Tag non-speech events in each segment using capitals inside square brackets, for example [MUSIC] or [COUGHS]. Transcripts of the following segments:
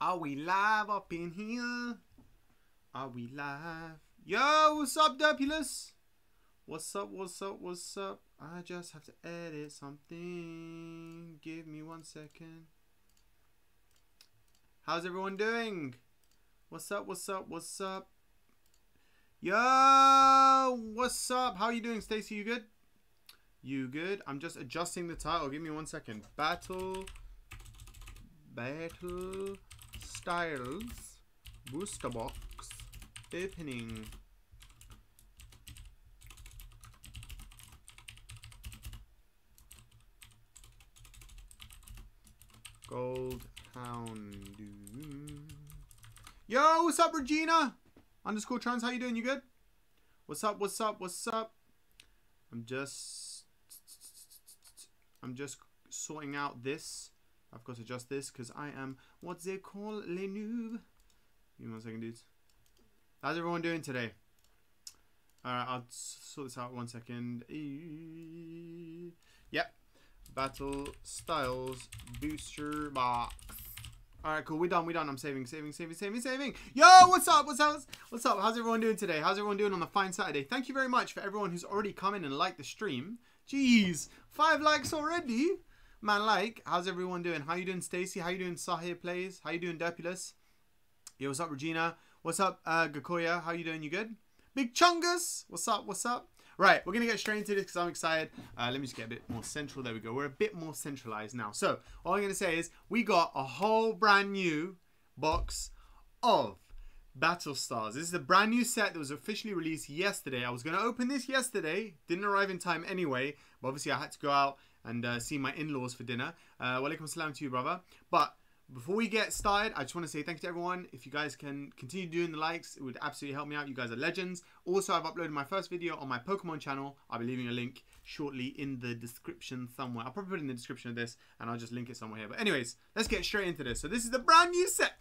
Are we live up in here? Are we live? Yo, what's up, Dupulus? What's up, what's up, what's up? I just have to edit something. Give me one second. How's everyone doing? What's up, what's up, what's up? Yo, what's up? How are you doing, Stacy? You good? You good? I'm just adjusting the title. Give me one second. Battle Battle Styles Booster Box Opening. Gold Hound. Yo, what's up, Regina? Underscore trans, how you doing? You good? What's up? What's up? What's up? I'm just, I'm just sorting out this. I've got to adjust this because I am what they call le noob. Give me one second, dudes. How's everyone doing today? Alright, I'll sort this out one second. Yep. Battle Styles Booster Box. Alright, cool. We're done. We're done. I'm saving, saving, saving, saving, saving. Yo, what's up? What's up? What's up? How's everyone doing today? How's everyone doing on the fine Saturday? Thank you very much for everyone who's already come in and liked the stream. Jeez, five likes already. Man, like, how's everyone doing? How you doing, Stacy? How you doing, Sahir Plays? How you doing, Derpulus? Yo, what's up, Regina? What's up, uh, Gakoya? How you doing? You good? Big Chungus! What's up? What's up? Right, we're going to get straight into this because I'm excited. Uh, let me just get a bit more central. There we go. We're a bit more centralized now. So, all I'm going to say is we got a whole brand new box of Battle Styles. This is a brand new set that was officially released yesterday. I was going to open this yesterday. Didn't arrive in time anyway. But obviously, I had to go out and uh, see my in-laws for dinner. Uh, Walaikum salam to you, brother. But before we get started, I just want to say thank you to everyone. If you guys can continue doing the likes, it would absolutely help me out. You guys are legends. Also, I've uploaded my first video on my Pokemon channel. I'll be leaving a link shortly in the description somewhere. I'll probably put it in the description of this and I'll just link it somewhere here. But anyways, let's get straight into this. So this is the brand new set.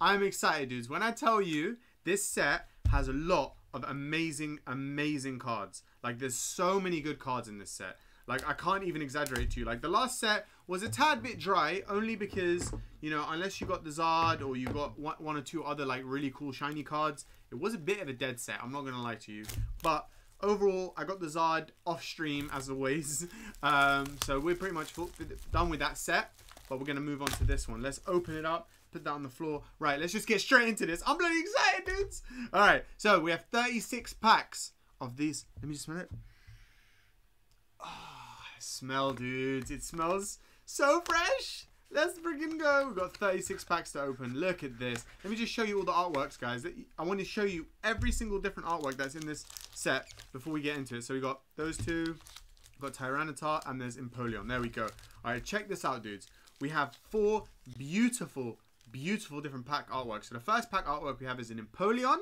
I'm excited, dudes. When I tell you this set has a lot of amazing, amazing cards. Like there's so many good cards in this set. Like I can't even exaggerate to you. Like the last set was a tad bit dry, only because you know unless you got the Zard or you got one, or two other like really cool shiny cards, it was a bit of a dead set. I'm not gonna lie to you, but overall I got the Zard off stream as always. [LAUGHS] Um, so we're pretty much done with that set, but we're gonna move on to this one. Let's open it up. Put that on the floor. Right, let's just get straight into this. I'm bloody excited, dudes. All right, so we have 36 packs of these. Let me just smell it. Oh, smell, dudes. It smells so fresh. Let's freaking go. We've got 36 packs to open. Look at this. Let me just show you all the artworks, guys. I want to show you every single different artwork that's in this set before we get into it. So we got those two. We've got Tyranitar and there's Empoleon. There we go. All right, check this out, dudes. We have four beautiful, beautiful different pack artworks. So the first pack artwork we have is an Empoleon,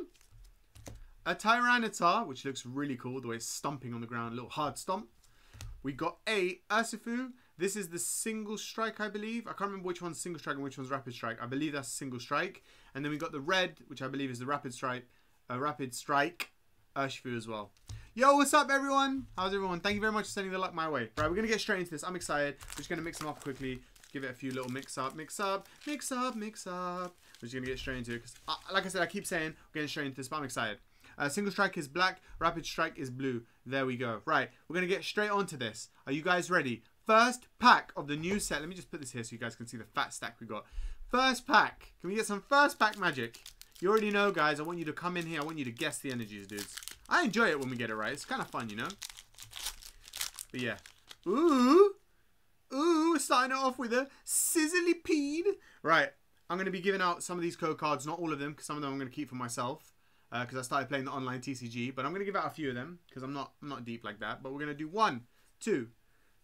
a Tyranitar, which looks really cool, the way it's stomping on the ground, a little hard stomp. We got a Urshifu. This is the single strike, I believe. I can't remember which one's single strike and which one's rapid strike. I believe that's single strike. And then we got the red, which I believe is the rapid strike, uh, rapid strike Urshifu as well. Yo, what's up, everyone? How's everyone? Thank you very much for sending the luck my way. Right, we're to get straight into this. I'm excited. We're just to mix them up quickly. Give it a few little mix up, mix up, mix up, mix up. We're just to get straight into it. Because, uh, like I said, I keep saying we're getting straight into this, but I'm excited. Uh, single strike is black, rapid strike is blue. There we go. Right, we're going to get straight onto this. Are you guys ready? First pack of the new set. Let me just put this here so you guys can see the fat stack we got. First pack. Can we get some first pack magic? You already know, guys. I want you to come in here. I want you to guess the energies, dudes. I enjoy it when we get it right. It's kind of fun, you know? But yeah. Ooh. Ooh, starting it off with a Sizzlipede. Right. I'm going to be giving out some of these code cards. Not all of them, because some of them I'm going to keep for myself because uh, I started playing the online TCG. But I'm going to give out a few of them because I'm not I'm not deep like that. But we're going to do one, two,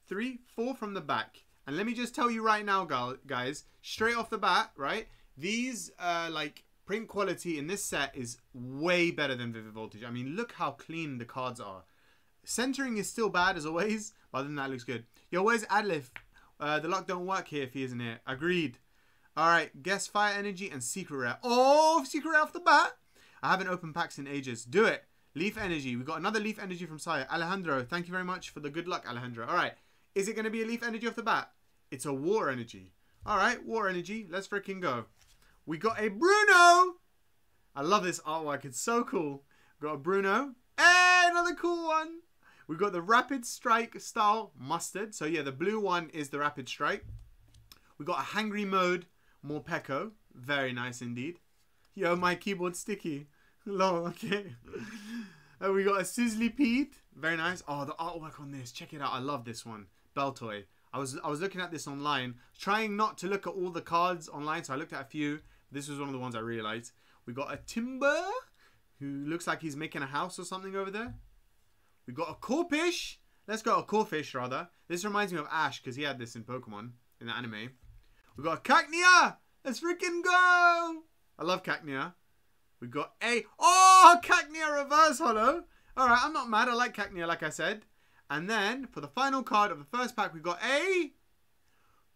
three, four from the back. And let me just tell you right now, guys, straight off the bat, right? These uh, like print quality in this set is way better than Vivid Voltage. I mean, look how clean the cards are. Centering is still bad as always, but other than that, looks good. Yo, where's Adlif? Uh, the luck don't work here if he isn't here. Agreed. All right, guess Fire Energy and Secret Rare. Oh, Secret Rare off the bat. I haven't opened packs in ages. Do it. Leaf Energy. We got another Leaf Energy from Sire. Alejandro, thank you very much for the good luck, Alejandro. All right. Is it going to be a Leaf Energy off the bat? It's a Water Energy. All right, Water Energy. Let's freaking go. We got a Bruno. I love this artwork. It's so cool. We got a Bruno. Hey, another cool one. We got the Rapid Strike style mustard. So yeah, the blue one is the Rapid Strike. We got a Hangry Mode Morpeko. Very nice indeed. Yo, my keyboard sticky. Lol, okay. and we got a Sizzlipede. Very nice. Oh, the artwork on this. Check it out. I love this one. Beltoy. I was I was looking at this online, trying not to look at all the cards online, so I looked at a few. This was one of the ones I really liked. We got a Timburr, who looks like he's making a house or something over there. We got a Corphish. Let's go a Corphish rather. This reminds me of Ash because he had this in Pokemon in the anime. We got a Cacnea. Let's freaking go! I love Cacnea. We got a oh Cacnea reverse holo. All right, I'm not mad. I like Cacnea, like I said. And then for the final card of the first pack, we've got a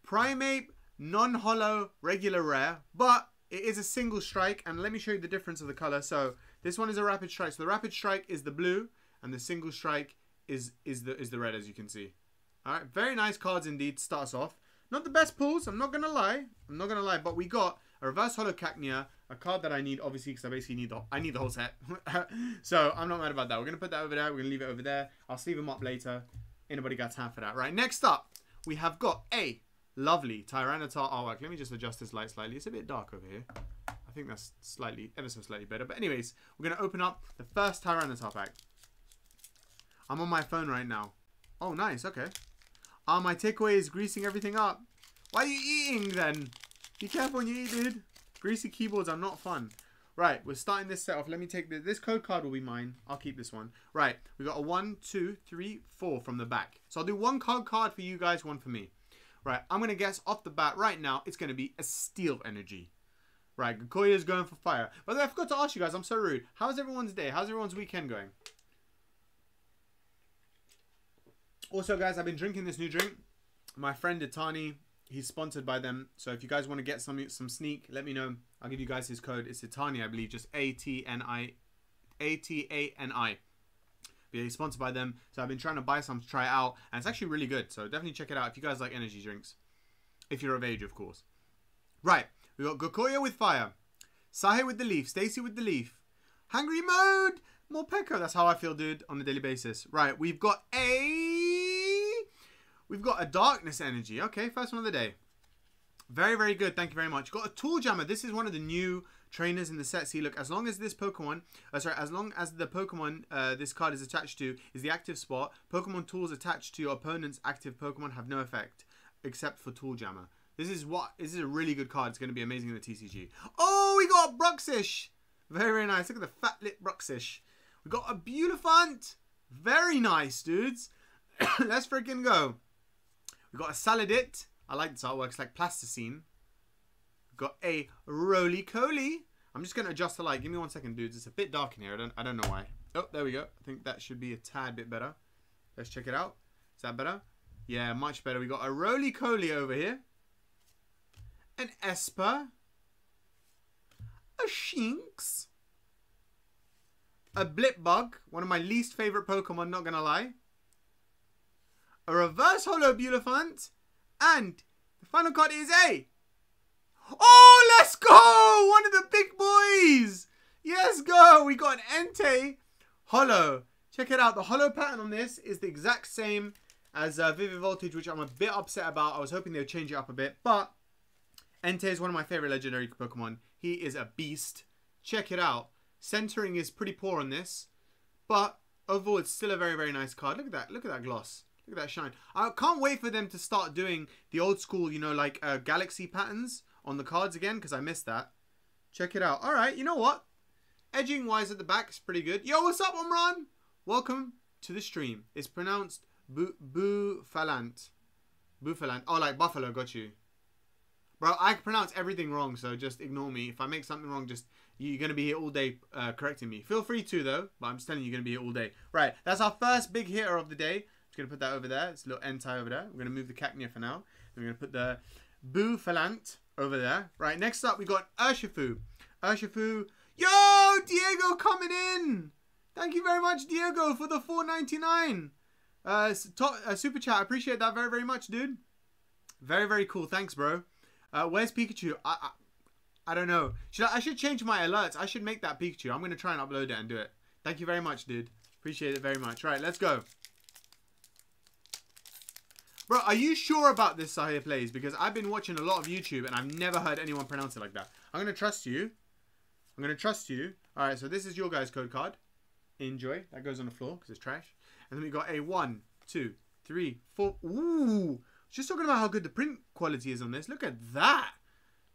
Primeape non-holo regular rare, but it is a single strike. And let me show you the difference of the color. So this one is a rapid strike. So the rapid strike is the blue, and the single strike is is the is the red, as you can see. All right, very nice cards indeed. Starts off. Not the best pulls, I'm not going to lie. I'm not going to lie, but we got a reverse holo Cacnea, a card that I need, obviously, because I basically need the, I need the whole set. [LAUGHS] so I'm not mad about that. We're going to put that over there. We're going to leave it over there. I'll sleeve them up later. Anybody got time for that? Right, next up, we have got a lovely Tyranitar artwork. Let me just adjust this light slightly. It's a bit dark over here. I think that's slightly, ever so slightly better. But anyways, we're going to open up the first Tyranitar pack. I'm on my phone right now. Oh, nice. Okay. Ah, my takeaway is greasing everything up. Why are you eating then? Be careful when you eat, dude. Greasy keyboards are not fun. Right, we're starting this set off. Let me take this. This code card will be mine. I'll keep this one. Right, we got a one, two, three, four from the back. So I'll do one code card for you guys, one for me. Right, I'm going to guess off the bat right now, it's going to be a steel energy. Right, is going for fire. By the way, I forgot to ask you guys, I'm so rude. How's everyone's day? How's everyone's weekend going? Also, guys, I've been drinking this new drink. My friend Itani, he's sponsored by them. So if you guys want to get some some sneak, let me know. I'll give you guys his code. It's Itani, I believe, just A T N I, A T A N I. But yeah, he's sponsored by them. So I've been trying to buy some to try out, and it's actually really good. So definitely check it out if you guys like energy drinks, if you're of age, of course. Right, we got Gokoya with fire, Sahe with the leaf, Stacy with the leaf, Hungry mode, more Morpeko. That's how I feel, dude, on a daily basis. Right, we've got a We've got a darkness energy. Okay, first one of the day. Very, very good. Thank you very much. Got a tool jammer. This is one of the new trainers in the set. See, look, as long as this Pokemon, uh, sorry, as long as the Pokemon uh, this card is attached to is the active spot, Pokemon tools attached to your opponent's active Pokemon have no effect, except for Tool Jammer. This is what this is a really good card. It's going to be amazing in the TCG. Oh, we got Bruxish. Very, very nice. Look at the fat lip Bruxish. We got a Beautifant. Very nice, dudes. [COUGHS] Let's freaking go. We've got a Salandit. I like this artwork. It's like plasticine. We've got a Rolycoly. I'm just going to adjust the light. Give me one second, dudes. It's a bit dark in here. I don't, I don't know why. Oh, there we go. I think that should be a tad bit better. Let's check it out. Is that better? Yeah, much better. We got a Rolycoly over here. An Espurr. A Shinx. A Blipbug. One of my least favorite Pokemon, not going to lie a reverse holo Beautifant, and the final card is a. Oh, let's go! One of the big boys! Yes, go! We got an Entei holo. Check it out. The holo pattern on this is the exact same as uh, Vivid Voltage, which I'm a bit upset about. I was hoping they would change it up a bit, but Entei is one of my favorite legendary Pokemon. He is a beast. Check it out. Centering is pretty poor on this, but overall it's still a very, very nice card. Look at that. Look at that gloss. Look at that shine. I can't wait for them to start doing the old school, you know, like uh, galaxy patterns on the cards again because I missed that. Check it out. All right, you know what? Edging wise at the back is pretty good. Yo, what's up, Omran? Welcome to the stream. It's pronounced bu Bouffalant. Bouffalant. Oh, like buffalo. Got you. Bro, I pronounce everything wrong, so just ignore me. If I make something wrong, just you're going to be here all day uh, correcting me. Feel free to, though, but I'm just telling you, you're going to be here all day. Right, that's our first big hitter of the day going to put that over there. It's a little Entei over there. We're going to move the Cacnea for now. Then we're going to put the Bouffalant over there. Right, next up we got Urshifu. Urshifu. Yo, Diego coming in. Thank you very much, Diego, for the 4.99. Uh, top, uh, super chat. I appreciate that very, very much, dude. Very, very cool. Thanks, bro. Uh, where's Pikachu? I, I, I don't know. Should I, I should change my alerts. I should make that Pikachu. I'm going to try and upload it and do it. Thank you very much, dude. Appreciate it very much. Right, let's go. Bro, are you sure about this Sahir Plays? Because I've been watching a lot of YouTube and I've never heard anyone pronounce it like that. I'm going to trust you. I'm going to trust you. All right, so this is your guy's code card. Enjoy. That goes on the floor because it's trash. And then we got a one, two, three, four. Ooh. Just talking about how good the print quality is on this. Look at that.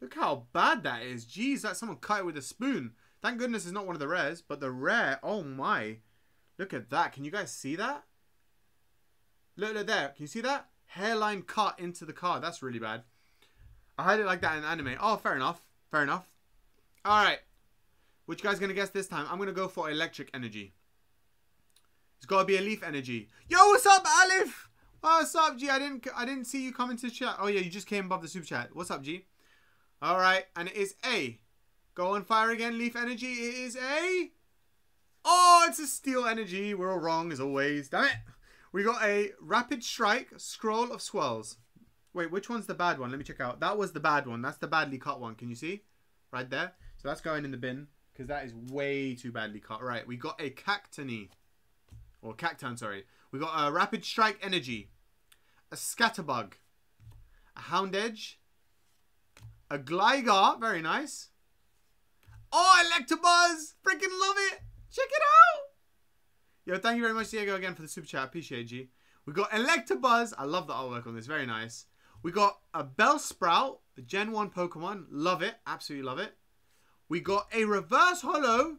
Look how bad that is. Jeez, that someone cut it with a spoon. Thank goodness it's not one of the rares, but the rare, oh my. Look at that. Can you guys see that? Look, look there. Can you see that? Hairline cut into the car. That's really bad. I had it like that in anime. Oh, fair enough. Fair enough. All right. Which guy's going to guess this time? I'm going to go for electric energy. It's got to be a leaf energy. Yo, what's up, Alif? Oh, what's up, G? I didn't I didn't see you come into chat. Oh, yeah, you just came above the super chat. What's up, G? All right, and it is A. Go on fire again, leaf energy. It is A. Oh, it's a steel energy. We're all wrong as always. Damn it. We got a rapid strike, Scroll of Swirls. Wait, which one's the bad one? Let me check out. That was the bad one. That's the badly cut one. Can you see? Right there. So that's going in the bin because that is way too badly cut. Right, we got a Cactony. Or Cacturne, sorry. We got a Rapid Strike Energy. A Scatterbug. A Honedge. A Gligar. Very nice. Oh, Electabuzz. Freaking love it. Check it out. Yo, thank you very much, Diego, again for the super chat. Appreciate you. We got Electabuzz. I love the artwork on this. Very nice. We got a Bellsprout, a Gen 1 Pokemon. Love it. Absolutely love it. We got a Reverse Holo,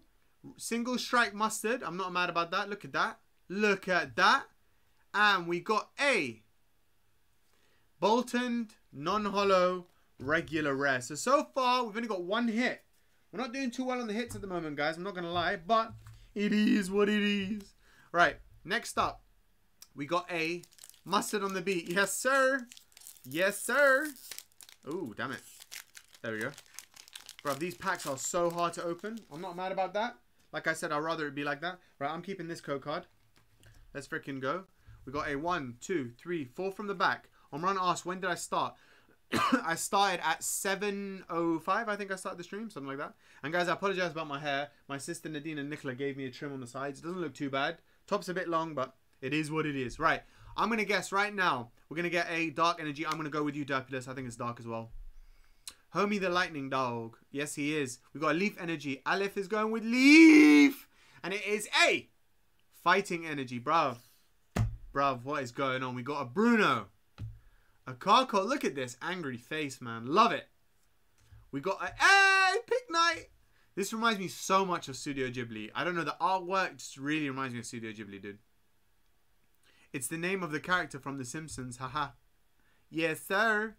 Single Strike Mustard. I'm not mad about that. Look at that. Look at that. And we got a Bolton non-holo regular rare. So, so far, we've only got one hit. We're not doing too well on the hits at the moment, guys. I'm not going to lie. But it is what it is. Right. Next up, we got a Mustard on the beat. Yes, sir. Yes, sir. Oh, damn it. There we go. Bro, these packs are so hard to open. I'm not mad about that. Like I said, I'd rather it be like that. Right, I'm keeping this code card. Let's freaking go. We got a one, two, three, four from the back. Omran asked, when did I start? [COUGHS] I started at 7.05, I think I started the stream, something like that. And guys, I apologize about my hair. My sister Nadine and Nicola gave me a trim on the sides. It doesn't look too bad. Top's a bit long, but it is what it is. Right, I'm going to guess right now. We're going to get a dark energy. I'm going to go with you, Derpulus. I think it's dark as well. Homie the lightning dog. Yes, he is. We got a leaf energy. Aleph is going with leaf. And it is a fighting energy. Bruv. Bruv, what is going on? We got a Bruno. A Carkol. Look at this angry face, man. Love it. We got a hey, Pignite. This reminds me so much of Studio Ghibli. I don't know, the artwork just really reminds me of Studio Ghibli, dude. It's the name of the character from The Simpsons. Haha. yes, sir.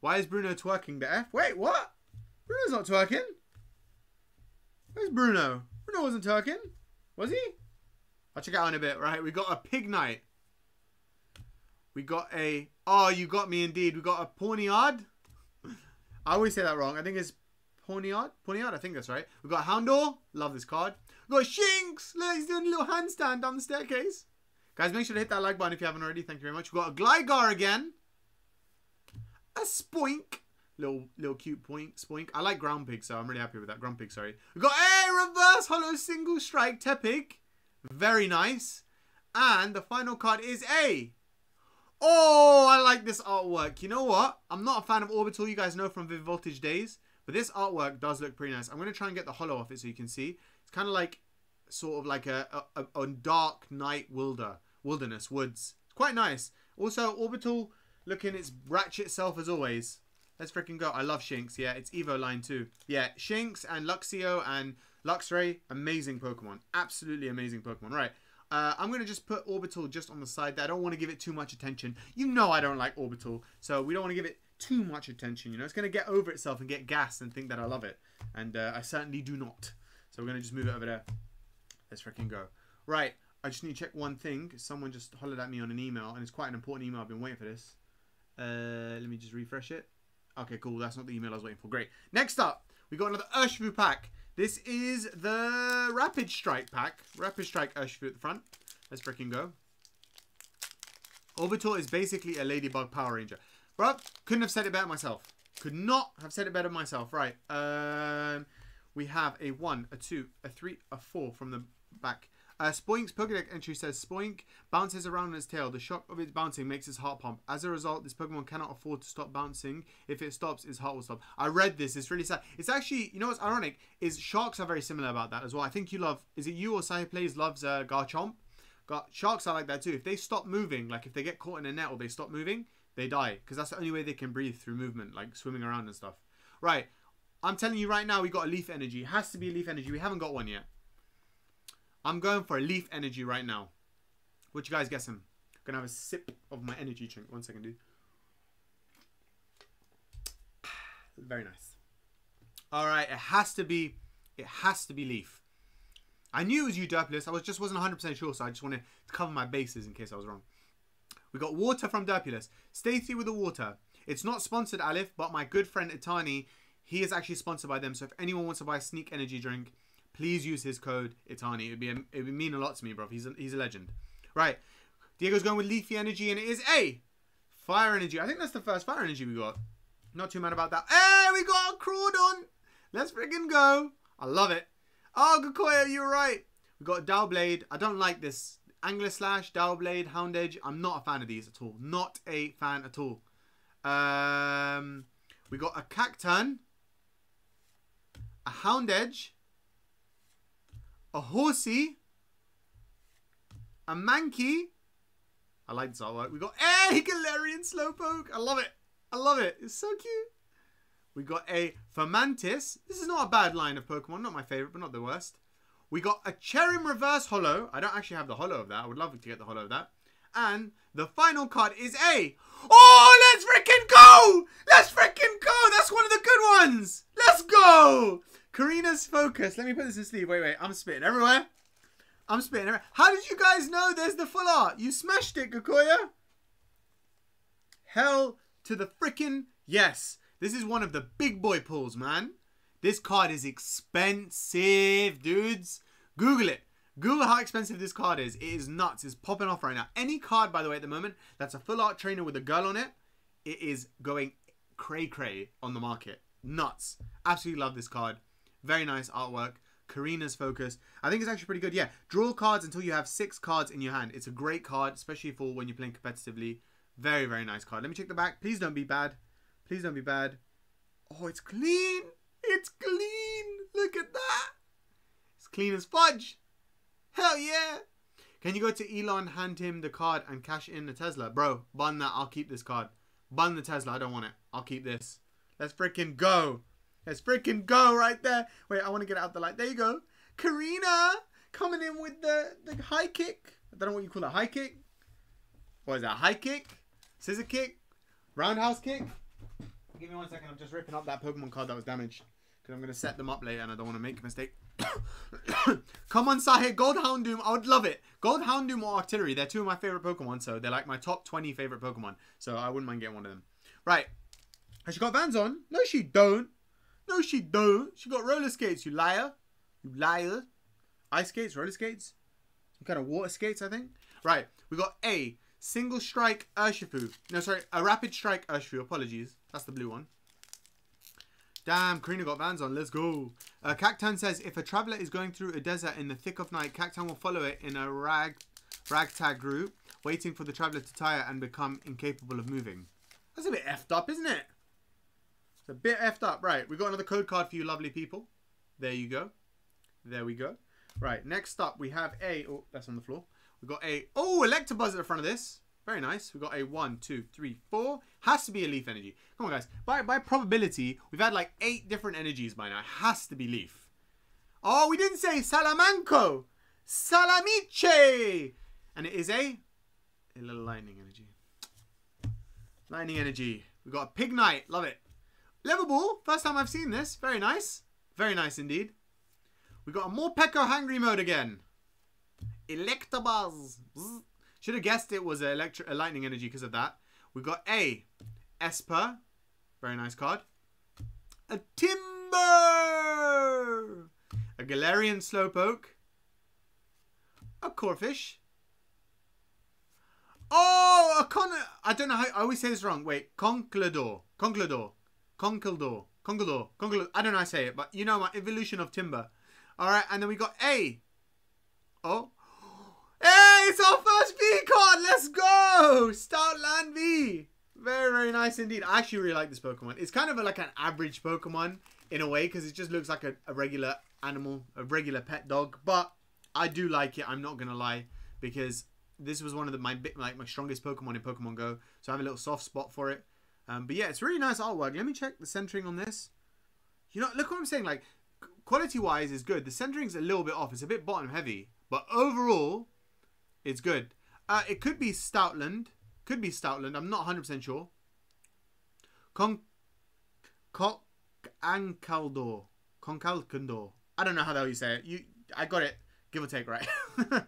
Why is Bruno twerking the F? Wait, what? Bruno's not twerking. Where's Bruno? Bruno wasn't twerking. Was he? I'll check out in a bit. Right, we got a pig Pignite. We got a... Oh, you got me indeed. We got a Pawniard. [LAUGHS] I always say that wrong. I think it's Pawniard. Pawniard, I think that's right. We've got Houndour. Love this card. We've got Shinx. Look, he's doing a little handstand down the staircase. Guys, make sure to hit that like button if you haven't already. Thank you very much. We've got a Gligar again. A Spoink. Little little cute point spoink. I like ground pig, so I'm really happy with that. Ground pig, sorry. We've got a reverse Hollow single strike Tepig. Very nice. And the final card is a Oh, I like this artwork. You know what? I'm not a fan of Orbeetle, you guys know from Vivid Voltage days. But this artwork does look pretty nice. I'm going to try and get the hollow off it so you can see. It's kind of like, sort of like a, a, a dark night wilder, wilderness, woods. It's quite nice. Also, Orbeetle looking its ratchet self as always. Let's freaking go. I love Shinx. Yeah, it's Evo line too. Yeah, Shinx and Luxio and Luxray, amazing Pokemon. Absolutely amazing Pokemon. Right. Uh, I'm going to just put Orbeetle just on the side there. I don't want to give it too much attention. You know I don't like Orbeetle, so we don't want to give it too much attention. You know, it's going to get over itself and get gas and think that I love it. And uh, I certainly do not. So we're going to just move it over there. Let's freaking go. Right, I just need to check one thing. Someone just hollered at me on an email, and it's quite an important email. I've been waiting for this. Uh, let me just refresh it. Okay, cool. That's not the email I was waiting for. Great. Next up, we got another Urshifu pack. This is the Rapid Strike pack. Rapid Strike Urshifu at the front. Let's freaking go. Orbeetle is basically a Ladybug Power Ranger. Bro, couldn't have said it better myself. Could not have said it better myself. Right. Um, we have a one, a two, a three, a four from the back. Uh, Spoink's Pokedex entry says Spoink bounces around on its tail. The shock of its bouncing makes his heart pump. As a result, this Pokemon cannot afford to stop bouncing. If it stops, his heart will stop. I read this. It's really sad. It's actually, you know what's ironic? Is Sharks are very similar about that as well. I think you love, is it you or Sahi Plays loves uh, Garchomp? Gar- Sharks are like that too. If they stop moving, like if they get caught in a net or they stop moving, they die. Because that's the only way they can breathe through movement, like swimming around and stuff. Right. I'm telling you right now, we got a Leaf Energy. It has to be a Leaf Energy. We haven't got one yet. I'm going for a leaf energy right now. What you guys guessing? I'm gonna have a sip of my energy drink. One second, dude. [SIGHS] Very nice. All right, it has to be. It has to be leaf. I knew it was Eudurpulus. I was just wasn't 100% sure, so I just wanted to cover my bases in case I was wrong. We got water from Derpulus. Stay through with the water. It's not sponsored, Alif, but my good friend Itani, he is actually sponsored by them. So if anyone wants to buy a sneak energy drink, please use his code Itani. It'd be it would mean a lot to me, bro. He's a, he's a legend. Right. Diego's going with Leafy Energy, and it is a Fire Energy. I think that's the first Fire Energy we got. Not too mad about that. Hey, we got a Crawdaunt. Let's freaking go. I love it. Oh, Gakoya, you're right. We got a Doublade. I don't like this. Angler Slash, Doublade, Honedge. I'm not a fan of these at all. Not a fan at all. Um, we got a Cacturne. A Honedge, A Horsey. A Mankey. I like this artwork. We got a Galarian Slowpoke. I love it. I love it. It's so cute. We got a Fomantis. This is not a bad line of Pokemon. Not my favorite, but not the worst. We got a Cherrim Reverse Hollow. I don't actually have the Hollow of that. I would love to get the Hollow of that. And the final card is a... Oh, let's freaking go! Let's freaking go! That's one of the good ones! Let's go! Korrina's Focus. Let me put this in sleeve. Wait, wait. I'm spitting everywhere. I'm spitting everywhere. How did you guys know there's the full art? You smashed it, Gakoya. Hell to the freaking yes. This is one of the big boy pulls, man. This card is expensive, dudes. Google it. Google how expensive this card is. It is nuts. It's popping off right now. Any card, by the way, at the moment, that's a full art trainer with a girl on it, it is going cray cray on the market. Nuts. Absolutely love this card. Very nice artwork. Korrina's focus. I think it's actually pretty good. Yeah, draw cards until you have six cards in your hand. It's a great card, especially for when you're playing competitively. Very, very nice card. Let me check the back. Please don't be bad. Please don't be bad. Oh, it's clean. It's clean. Look at that. It's clean as fudge. Hell yeah. Can you go to Elon, hand him the card, and cash in the Tesla? Bro, bun that. I'll keep this card. Bun the Tesla. I don't want it. I'll keep this. Let's freaking go. Let's freaking go right there. Wait, I want to get out the light. There you go. Korrina coming in with the, the high kick. I don't know what you call it. High kick? What is that? High kick? Scissor kick? Roundhouse kick? Give me one second. I'm just ripping up that Pokemon card that was damaged. Because I'm going to set them up later and I don't want to make a mistake. [COUGHS] Come on, Sahir. Gold Houndoom. I would love it. Gold Houndoom or Artillery. They're two of my favorite Pokemon. So they're like my top 20 favorite Pokemon. So I wouldn't mind getting one of them. Right. Has she got Vans on? No, she don't. No, she don't. She got roller skates, you liar. You liar. Ice skates, roller skates. Some kind of water skates, I think. Right. We got A. Single Strike Urshifu. No, sorry. A Rapid Strike Urshifu. Apologies. That's the blue one. Damn, Korrina got Vans on. Let's go. Uh, Cactan says, if a traveler is going through a desert in the thick of night, Cactan will follow it in a rag ragtag group, waiting for the traveler to tire and become incapable of moving. That's a bit effed up, isn't it? It's a bit effed up. Right, we got another code card for you lovely people. There you go. There we go. Right, next up we have a... Oh, that's on the floor. We've got a... Oh, Electabuzz at the front of this. Very nice. We've got a one, two, three, four. Has to be a Leaf Energy. Come on, guys. By, by probability, we've had like eight different energies by now. It has to be Leaf. Oh, we didn't say Salamanco. Salamiche. And it is a... A little lightning energy. Lightning energy. We've got a Pignite. Love it. Level Ball. First time I've seen this. Very nice. Very nice indeed. We've got a Morpeko Hangry mode again. Electabuzz. Should have guessed it was a, electri- a lightning energy because of that. We've got a Espurr. Very nice card. A Timburr. A Galarian Slowpoke. A Corphish. Oh, a Con... I don't know how... I always say this wrong. Wait. Conclador. Conclador. Conkeldurr. Conkeldurr. Conkeldurr. I don't know how I say it, but you know my evolution of Timburr. All right, and then we got A. Oh. Hey, it's our first card. Let's go. Stoutland V. Very, very nice indeed. I actually really like this Pokemon. It's kind of a, like an average Pokemon in a way because it just looks like a, a regular animal, a regular pet dog. But I do like it. I'm not going to lie because this was one of the, my like my strongest Pokemon in Pokemon Go. So I have a little soft spot for it. Um, but yeah, it's really nice artwork. Let me check the centering on this. You know, look what I'm saying. Like, quality-wise is good. The centering's a little bit off. It's a bit bottom heavy. But overall, it's good. Uh, it could be Stoutland. Could be Stoutland. I'm not 100% sure. Con... Cock. Concalcandor. I don't know how the hell you say it. You, I got it. Give or take, right? [LAUGHS]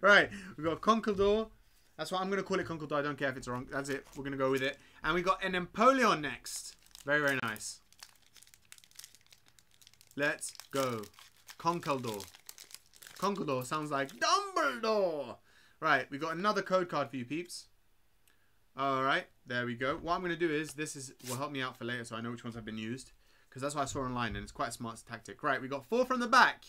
right. We've got Conkeldurr. That's what I'm going to call it Conkeldurr. I don't care if it's wrong. That's it. We're going to go with it. And we got an Empoleon next. Very, very nice. Let's go. Conkeldurr. Conkeldurr sounds like Dumbledore. Right, we've got another code card for you peeps. Alright, there we go. What I'm going to do is, this is will help me out for later so I know which ones have been used. Because that's what I saw online and it's quite a smart tactic. Right, we got four from the back.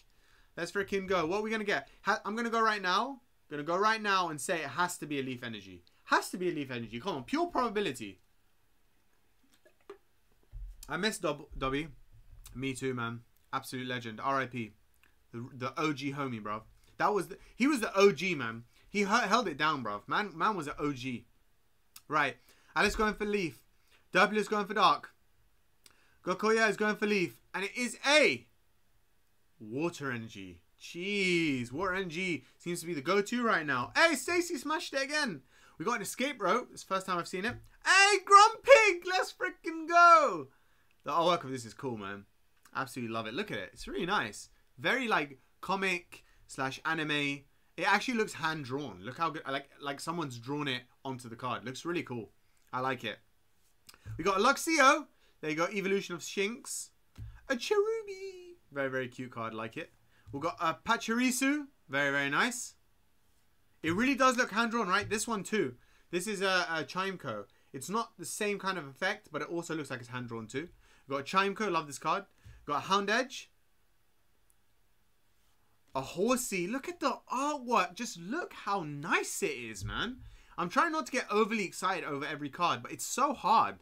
Let's freaking go. What are we going to get? Ha I'm going to go right now. going to go right now and say it has to be a Leaf Energy. Has to be a Leaf Energy. Come on, pure probability. I miss Dob Dobby. Me too, man. Absolute legend. R.I.P. The, the OG homie, bro. That was the, he was the OG, man. He held it down, bro. Man, man was an OG. Right. Alice going for Leaf. W is going for Dark. Gokoya is going for Leaf. And it is a Water Energy. Jeez, Water Energy seems to be the go-to right now. Hey, Stacy smashed it again. We got an escape rope. It's the first time I've seen it. Hey, Grumpig, let's freaking go. The artwork of this is cool, man. Absolutely love it. Look at it. It's really nice. Very like comic slash anime. It actually looks hand drawn. Look how good. Like like someone's drawn it onto the card. Looks really cool. I like it. We got a Luxio. There you go. Evolution of Shinx. A Cherubi. Very very cute card. Like it. We've got a Pachirisu. Very very nice. It really does look hand drawn, right? This one too. This is a, a Chimecho. It's not the same kind of effect, but it also looks like it's hand drawn too. We've got a Chimecho. Love this card. Got a Houndedge. A horsey. Look at the artwork. Just look how nice it is, man. I'm trying not to get overly excited over every card, but it's so hard.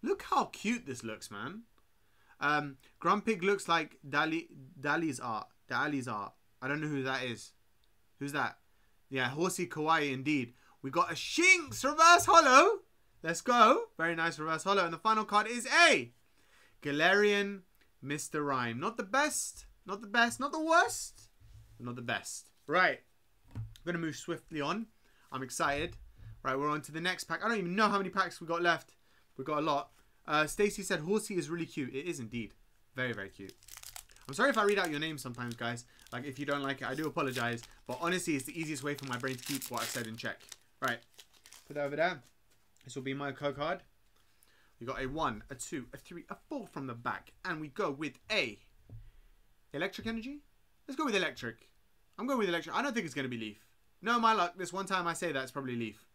Look how cute this looks, man. Um, Grumpig looks like Dali, Dali's art. Dali's art. I don't know who that is. Who's that? Yeah, horsey Kawaii indeed. We got a Shinx Reverse hollow. Let's go. Very nice Reverse hollow. And the final card is a Galarian Mr. Rime. Not the best, not the best, not the worst, not the best. Right. I'm going to move swiftly on. I'm excited. Right, we're on to the next pack. I don't even know how many packs we got left. we got a lot. Uh, Stacy said Horsey is really cute. It is indeed. Very, very cute. I'm sorry if I read out your name sometimes, guys. Like, if you don't like it, I do apologize. But honestly, it's the easiest way for my brain to keep what I've said in check. Right. Put that over there. This will be my code card. We got a 1, a 2, a 3, a 4 from the back. And we go with a electric energy. Let's go with electric. I'm going with electric. I don't think it's going to be Leaf. No, my luck. This one time I say that, it's probably Leaf.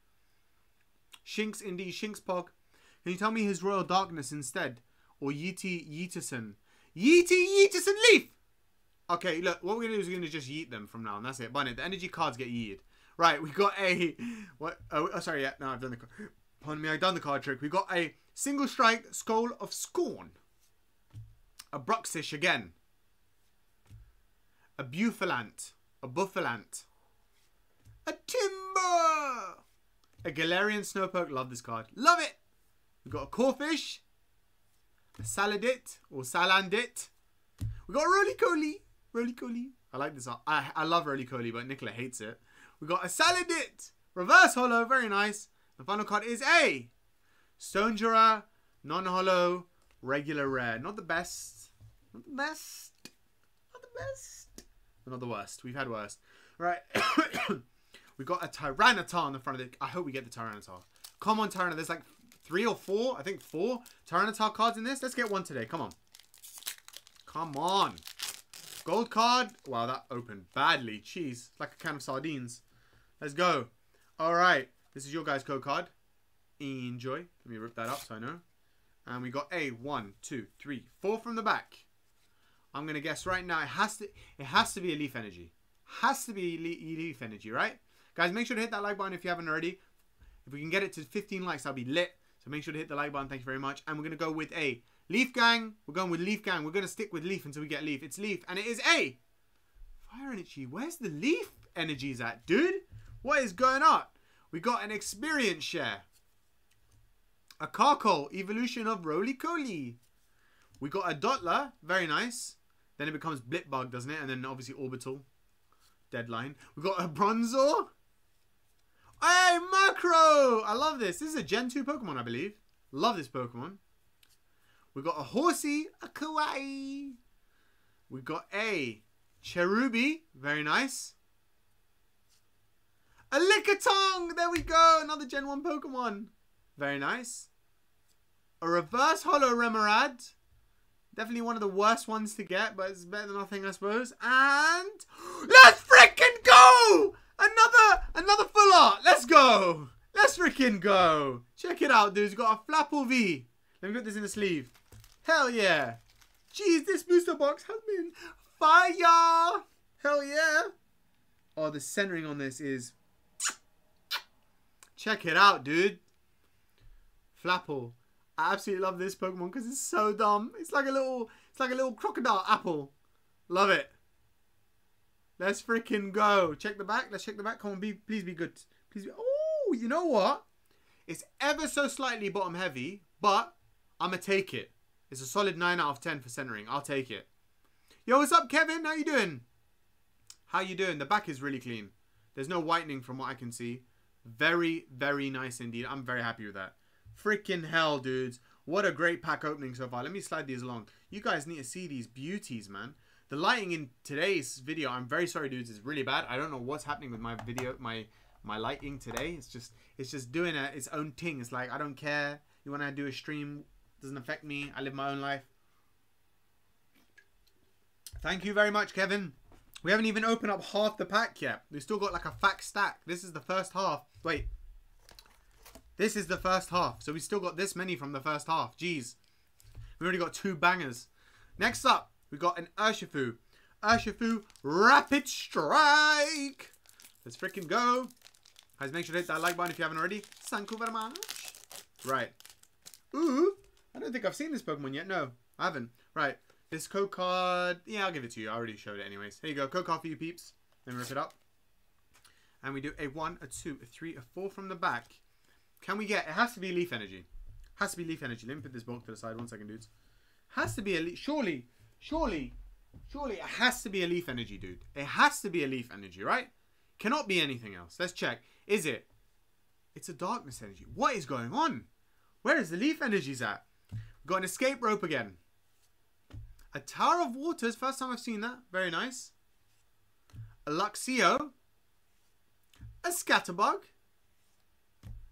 Shinx indeed. Shinx Pog. Can you tell me his Royal Darkness instead? Or Yeety Yeeterson? Yeety Yeeterson Leaf! Okay, look, what we're going to do is we're going to just yeet them from now on. That's it. Bunny, the energy cards get yeeted. Right, we got a... What? Oh, oh sorry, yeah. No, I've done the... Card Pardon me, I've done the card trick. We got a Single Strike Scroll of Scorn. A Bruxish again. A Bouffalant. A Bouffalant. A Timburr! A Galarian Slowpoke. Love this card. Love it! We've got a Corphish. A Saladit. Or Salandit. We've got a Rolycoly. Rolycoly. I like this. I, I love Rolycoly, but Nicola hates it. We've got a Saladit. Reverse Holo. Very nice. The final card is a Stonjourner, non-holo, regular rare. Not the best. Not the best. Not the best. Not the worst. We've had worse. Right. [COUGHS] We've got a Tyranitar on the front of it. I hope we get the Tyranitar. Come on, Tyranitar. There's like three or four, I think four Tyranitar cards in this. Let's get one today. Come on. Come on. Gold card. Wow, that opened badly. Cheese. Like a can of sardines. Let's go. All right. This is your guys' code card. Enjoy. Let me rip that up so I know. And we got a one, two, three, four from the back. I'm gonna guess right now. It has to. It has to be a leaf energy. Has to be leaf energy, right? Guys, make sure to hit that like button if you haven't already. If we can get it to 15 likes, I'll be lit. So make sure to hit the like button. Thank you very much. And we're gonna go with a Leaf Gang. We're going with Leaf Gang. We're gonna stick with Leaf until we get Leaf. It's Leaf, and it is a Fire Energy. Where's the Leaf energies at, dude? What is going on? We got an experience share. A Carkol, evolution of Rolycoly. We got a Dottler, very nice. Then it becomes Blipbug, doesn't it? And then obviously Orbeetle. Deadline. We've got a Bronzor. Hey, Macro! I love this. This is a Gen 2 Pokemon, I believe. Love this Pokemon. We've got a Horsey, a Kawaii. We've got a Cherubi, very nice. A Lickitung! There we go! Another Gen 1 Pokemon. Very nice. A Reverse Holo Remoraid. Definitely one of the worst ones to get, but it's better than nothing, I suppose. And... [GASPS] Let's freaking go! Another, another full art. Let's go. Let's freaking go. Check it out, dude. It's got a Flapple V. Let me put this in the sleeve. Hell yeah. Jeez, this booster box has been fire. Hell yeah. Oh, the centering on this is [TSK] Check it out, dude. Flapple. I absolutely love this Pokemon because it's so dumb. It's like a little, it's like a little crocodile apple. Love it. Let's freaking go. Check the back. Let's check the back. Come on, be please be good. Please be. Oh, you know what? It's ever so slightly bottom heavy, but I'ma take it. It's a solid nine out of ten for centering. I'll take it. Yo, what's up, Kevin? How you doing? How you doing? The back is really clean. There's no whitening from what I can see. Very, very nice indeed. I'm very happy with that. Freaking hell, dudes. What a great pack opening so far. Let me slide these along. You guys need to see these beauties, man. The lighting in today's video, I'm very sorry, dudes, is really bad. I don't know what's happening with my video, my my lighting today. It's just it's just doing a, its own thing. It's like I don't care. You want to do a stream, doesn't affect me. I live my own life. Thank you very much, Kevin. We haven't even opened up half the pack yet. We've still got like a fact stack. This is the first half. Wait. This is the first half. So we still got this many from the first half. Jeez. We've already got two bangers. Next up, we got an Urshifu. Urshifu Rapid Strike. Let's freaking go. Guys, make sure to hit that like button if you haven't already. Thank you very much. Right. Ooh. I don't think I've seen this Pokemon yet. No, I haven't. Right. This code card, yeah, I'll give it to you. I already showed it anyways. Here you go, code card for you peeps. Then rip it up. And we do a one, a two, a three, a four from the back. Can we get, it has to be leaf energy. Has to be leaf energy. Let me put this box to the side. One second, dudes. Has to be a leaf, surely, surely, surely it has to be a leaf energy, dude. It has to be a leaf energy, right? Cannot be anything else. Let's check. Is it? It's a darkness energy. What is going on? Where is the leaf energies at? Got an escape rope again. A Tower of Waters. First time I've seen that. Very nice. A Luxio. A Scatterbug.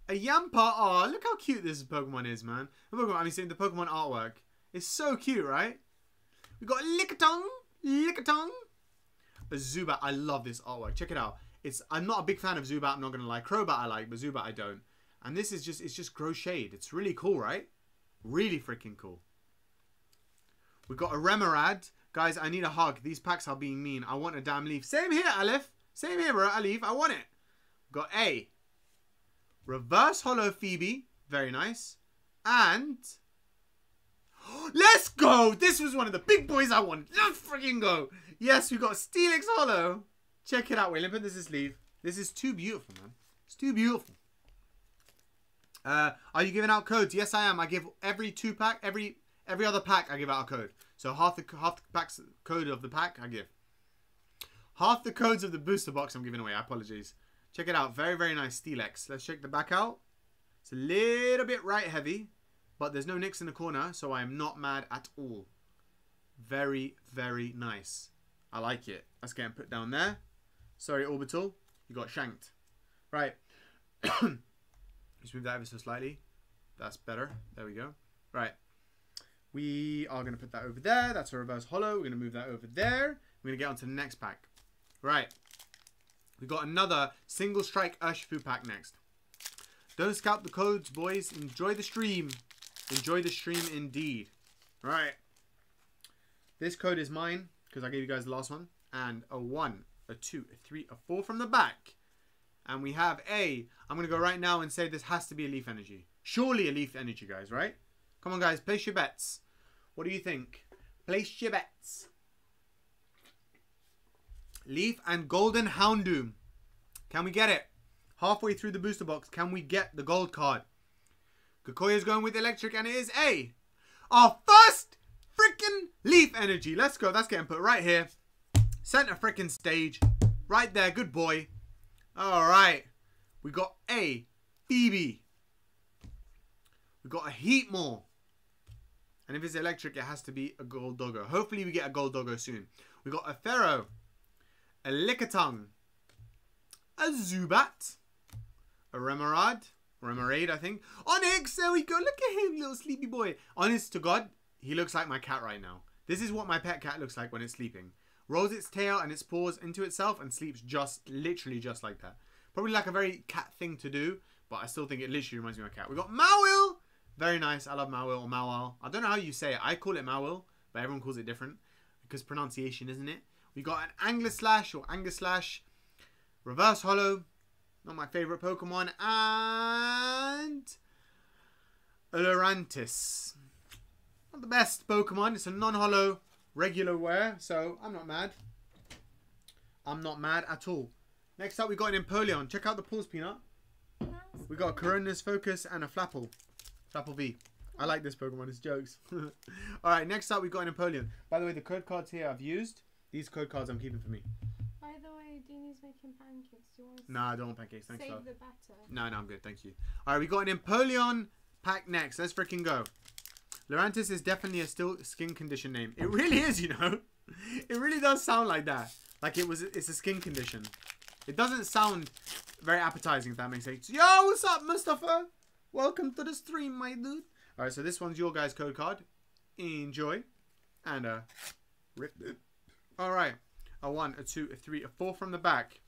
A Yamper. Oh, look how cute this Pokemon is, man. The Pokemon, I mean, seeing the Pokemon artwork. It's so cute, right? We got Lickitung. Lickitung. A Zubat. I love this artwork. Check it out. It's. I'm not a big fan of Zubat. I'm not gonna lie. Crobat I like, but Zubat I don't. And this is just. It's just crocheted. It's really cool, right? Really freaking cool. We've got a Remoraid. Guys, I need a hug. These packs are being mean. I want a damn leaf. Same here, Aleph. Same here, bro. Aleph. I want it. Got a Reverse Holo Phoebe. Very nice. And... [GASPS] Let's go! This was one of the big boys I wanted. Let's freaking go! Yes, we got Steelix Holo. Check it out. Me put this in sleeve. This is too beautiful, man. It's too beautiful. Uh, are you giving out codes? Yes, I am. I give every two pack, every Every other pack, I give out a code. So half the half the pack's code of the pack, I give. Half the codes of the booster box, I'm giving away. I apologize. Check it out. Very, very nice Steelix. Let's check the back out. It's a little bit right heavy, but there's no nicks in the corner, so I am not mad at all. Very, very nice. I like it. Let's get him put down there. Sorry, Orbeetle. You got shanked. Right. [COUGHS] Just move that ever so slightly. That's better. There we go. Right. We are going to put that over there. That's a reverse hollow. We're going to move that over there. We're going to get on to the next pack. Right. We've got another single strike Urshifu pack next. Don't scalp the codes, boys. Enjoy the stream. Enjoy the stream indeed. All right. This code is mine because I gave you guys the last one. And a one, a two, a three, a four from the back. And we have a. I'm going to go right now and say this has to be a leaf energy. Surely a leaf energy, guys, right? Come on, guys. Place your bets. What do you think? Place your bets. Leaf and Golden Houndoom. Can we get it? Halfway through the booster box, can we get the gold card? is going with electric and it is A. Our first freaking leaf energy. Let's go. That's getting put right here. Center freaking stage. Right there. Good boy. All right. We got A. Phoebe. We got a Heatmor. And if it's electric, it has to be a gold doggo. Hopefully we get a gold doggo soon. We got a Fearow. A Lickitung. A Zubat. A Remoraid. Remoraid, I think. Onix, there we go. Look at him, little sleepy boy. Honest to God, he looks like my cat right now. This is what my pet cat looks like when it's sleeping. Rolls its tail and its paws into itself and sleeps just, literally just like that. Probably like a very cat thing to do, but I still think it literally reminds me of a cat. We got Mawile. Very nice. I love Mawile or Mawile. I don't know how you say it. I call it Mawile, but everyone calls it different because pronunciation, isn't it? We got an Angler Slash or Aegislash. Reverse Hollow, Not my favorite Pokemon. And... Lurantis. Not the best Pokemon. It's a non-hollow regular wear, so I'm not mad. I'm not mad at all. Next up, we got an Empoleon. Check out the pulls, Peanut. We got a Korrina's Focus and a Flapple. Flapple V. I like this Pokemon. It's jokes. [LAUGHS] Alright, next up, we got an Empoleon. By the way, the code cards here I've used. These code cards I'm keeping for me. By the way, Dini's making pancakes. Do you want to Nah, I don't want pancakes. Thanks, save love. the batter? No, no, I'm good. Thank you. Alright, we got an Empoleon pack next. Let's freaking go. Lurantis is definitely a still skin condition name. It really is, you know. [LAUGHS] It really does sound like that. Like it was. It's a skin condition. It doesn't sound very appetizing, if that makes sense. Yo, what's up, Mustafa? Welcome to the stream, my dude. Alright, so this one's your guys' code card. Enjoy. And, uh, rip it. Alright. A one, a two, a three, a four from the back.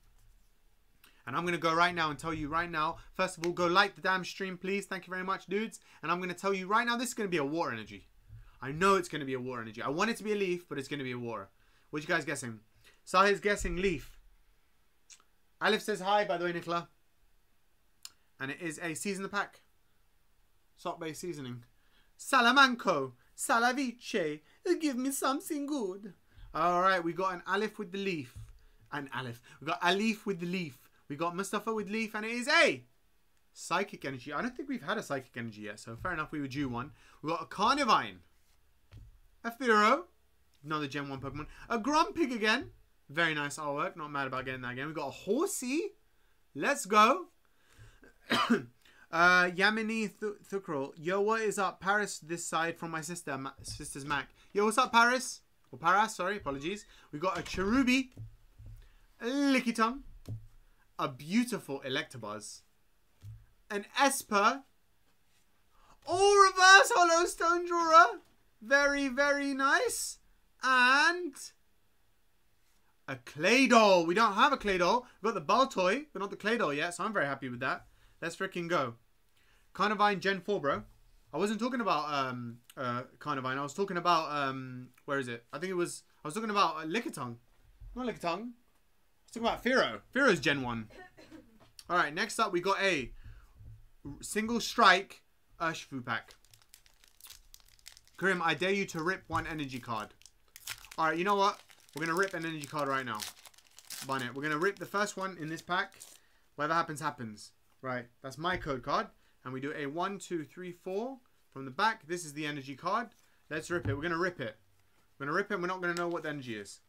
And I'm going to go right now and tell you right now. First of all, go like the damn stream, please. Thank you very much, dudes. And I'm going to tell you right now, this is going to be a water energy. I know it's going to be a water energy. I want it to be a leaf, but it's going to be a water. What you guys guessing? Sahir's guessing leaf. Alif says hi, by the way, Nicola. And it is a season the pack. Salt based seasoning. Salamanco. Salavice. Give me something good. Alright, we got an Alif with the leaf. An Alif. We got Alif with the leaf. We got Mustafa with leaf, and it is a psychic energy. I don't think we've had a psychic energy yet, so fair enough, we were due one. We got a Carnivine. A Fearow. Another Gen 1 Pokemon. A Grumpig again. Very nice artwork. Not mad about getting that again. We got a Horsey. Let's go. [COUGHS] uh, Yamini Th Thukrul. Yo, what is up? Paris this side from my sister, Ma sister's Mac. Yo, what's up, Paris? Or Paras, sorry, apologies. We got a Cherubi. A Lickitung. A beautiful Electabuzz. An Espurr. all reverse hollow stone drawer. Very, very nice. And a Claydol. We don't have a Claydol. We've got the Baltoy, but not the Claydol yet, so I'm very happy with that. Let's freaking go. Carnivine Gen 4, bro. I wasn't talking about um uh Carnivine. I was talking about um where is it? I think it was I was talking about uh, Lickitung. Not Lickitung. I was talking about Fearow. Fearow's Gen 1. [COUGHS] Alright, next up we got a single strike Urshifu pack. Grim, I dare you to rip one energy card. Alright, you know what? We're going to rip an energy card right now. Bun it. We're going to rip the first one in this pack. Whatever happens, happens. Right, that's my code card. And we do a one, two, three, four from the back. This is the energy card. Let's rip it. We're going to rip it. We're going to rip it. We're not going to know what the energy is.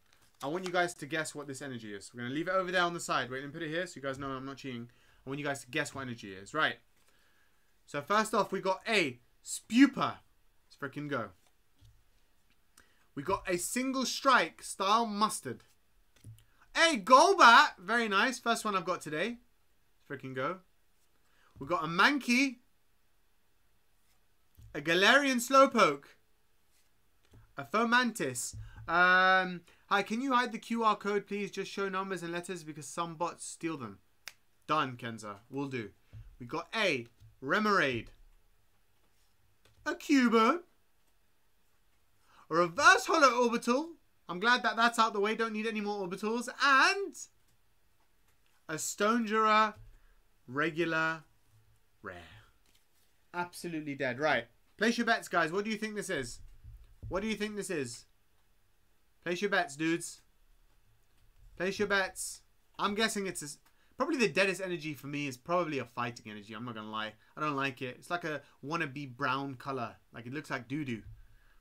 I want you guys to guess what this energy is. We're going to leave it over there on the side. Wait, and put it here so you guys know I'm not cheating. I want you guys to guess what energy is. Right. So first off, we got a Spewpa. Let's freaking go. We got a single strike style mustard. A Golbat. Very nice. First one I've got today. Freaking go. We've got a Mankey. A Galarian Slowpoke. A Fomantis. Um, hi, can you hide the QR code, please? Just show numbers and letters because some bots steal them. Done, Kenza. Will do. We got a Remoraid. a Cubone, a reverse hollow Orbeetle. I'm glad that that's out the way. Don't need any more Orbeetles. And a Stonjourner regular rare. Absolutely dead. Right. Place your bets, guys. What do you think this is? What do you think this is? Place your bets, dudes. Place your bets. I'm guessing it's a, probably the deadest energy for me is probably a fighting energy. I'm not gonna lie. I don't like it. It's like a wannabe brown color. Like it looks like doo doo.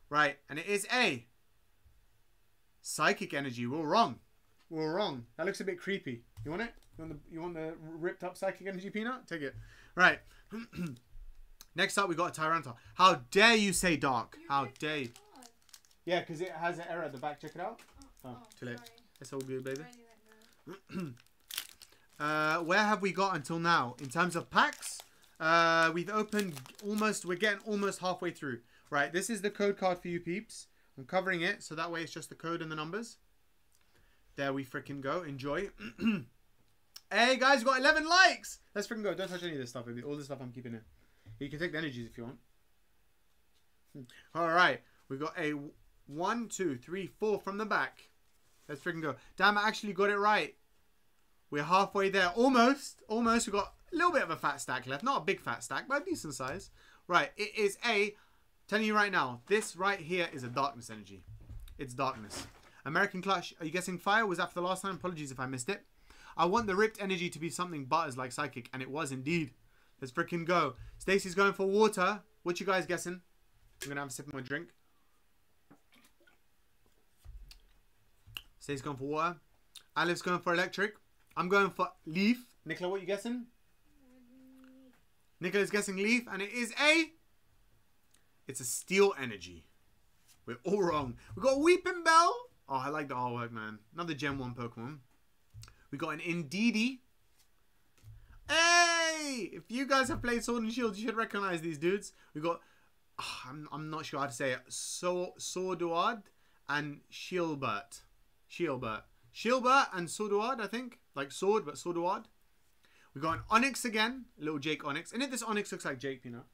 Right, and it is a psychic energy. We're wrong. We're wrong. That looks a bit creepy. You want it? You want the you want the ripped up psychic energy peanut? Take it. Right. [CLEARS THROAT] Next up, we got a Tyranitar. How dare you say dark? You How dare you? it. Yeah, because it has an error at the back. Check it out. Oh, Oh, oh, too late. sorry. It's all good, baby. Already let go. Uh, where have we got until now in terms of packs? Uh, we've opened almost. We're getting almost halfway through. Right, this is the code card for you peeps. I'm covering it so that way it's just the code and the numbers. There we freaking go. Enjoy. [CLEARS THROAT] hey guys, we got 11 likes. Let's freaking go. Don't touch any of this stuff, baby. All this stuff I'm keeping in. You can take the energies if you want. Hmm. All right, we've got a one, two, three, four from the back. Let's freaking go. Damn, I actually got it right. We're halfway there. Almost. Almost. We've got a little bit of a fat stack left. Not a big fat stack, but a decent size. Right. It is a. Telling you right now, this right here is a darkness energy. It's darkness. American Clutch. Are you guessing fire? Was that for the last time? Apologies if I missed it. I want the ripped energy to be something butters like psychic, and it was indeed. Let's freaking go. Stacy's going for water. What you guys guessing? I'm gonna have a sip of my drink. Stacy's going for water. Alif's going for electric. I'm going for leaf. Nicola, what you guessing? Nicola's guessing leaf, and it is a. It's a steel energy. We're all wrong. We got a Weepinbell. Oh, I like the artwork, man. Another Gen 1 Pokemon. We got an Indeedee. Hey! If you guys have played Sword and Shield, you should recognize these dudes. We got. ah, I'm, I'm not sure how to say it. So, Sordward and Shieldbert. Shieldbert. Shieldbert and Sordward, I think. Like sword, but Sordward. We got an Onix again. Little Jake Onix. And if this Onix looks like Jake, you know.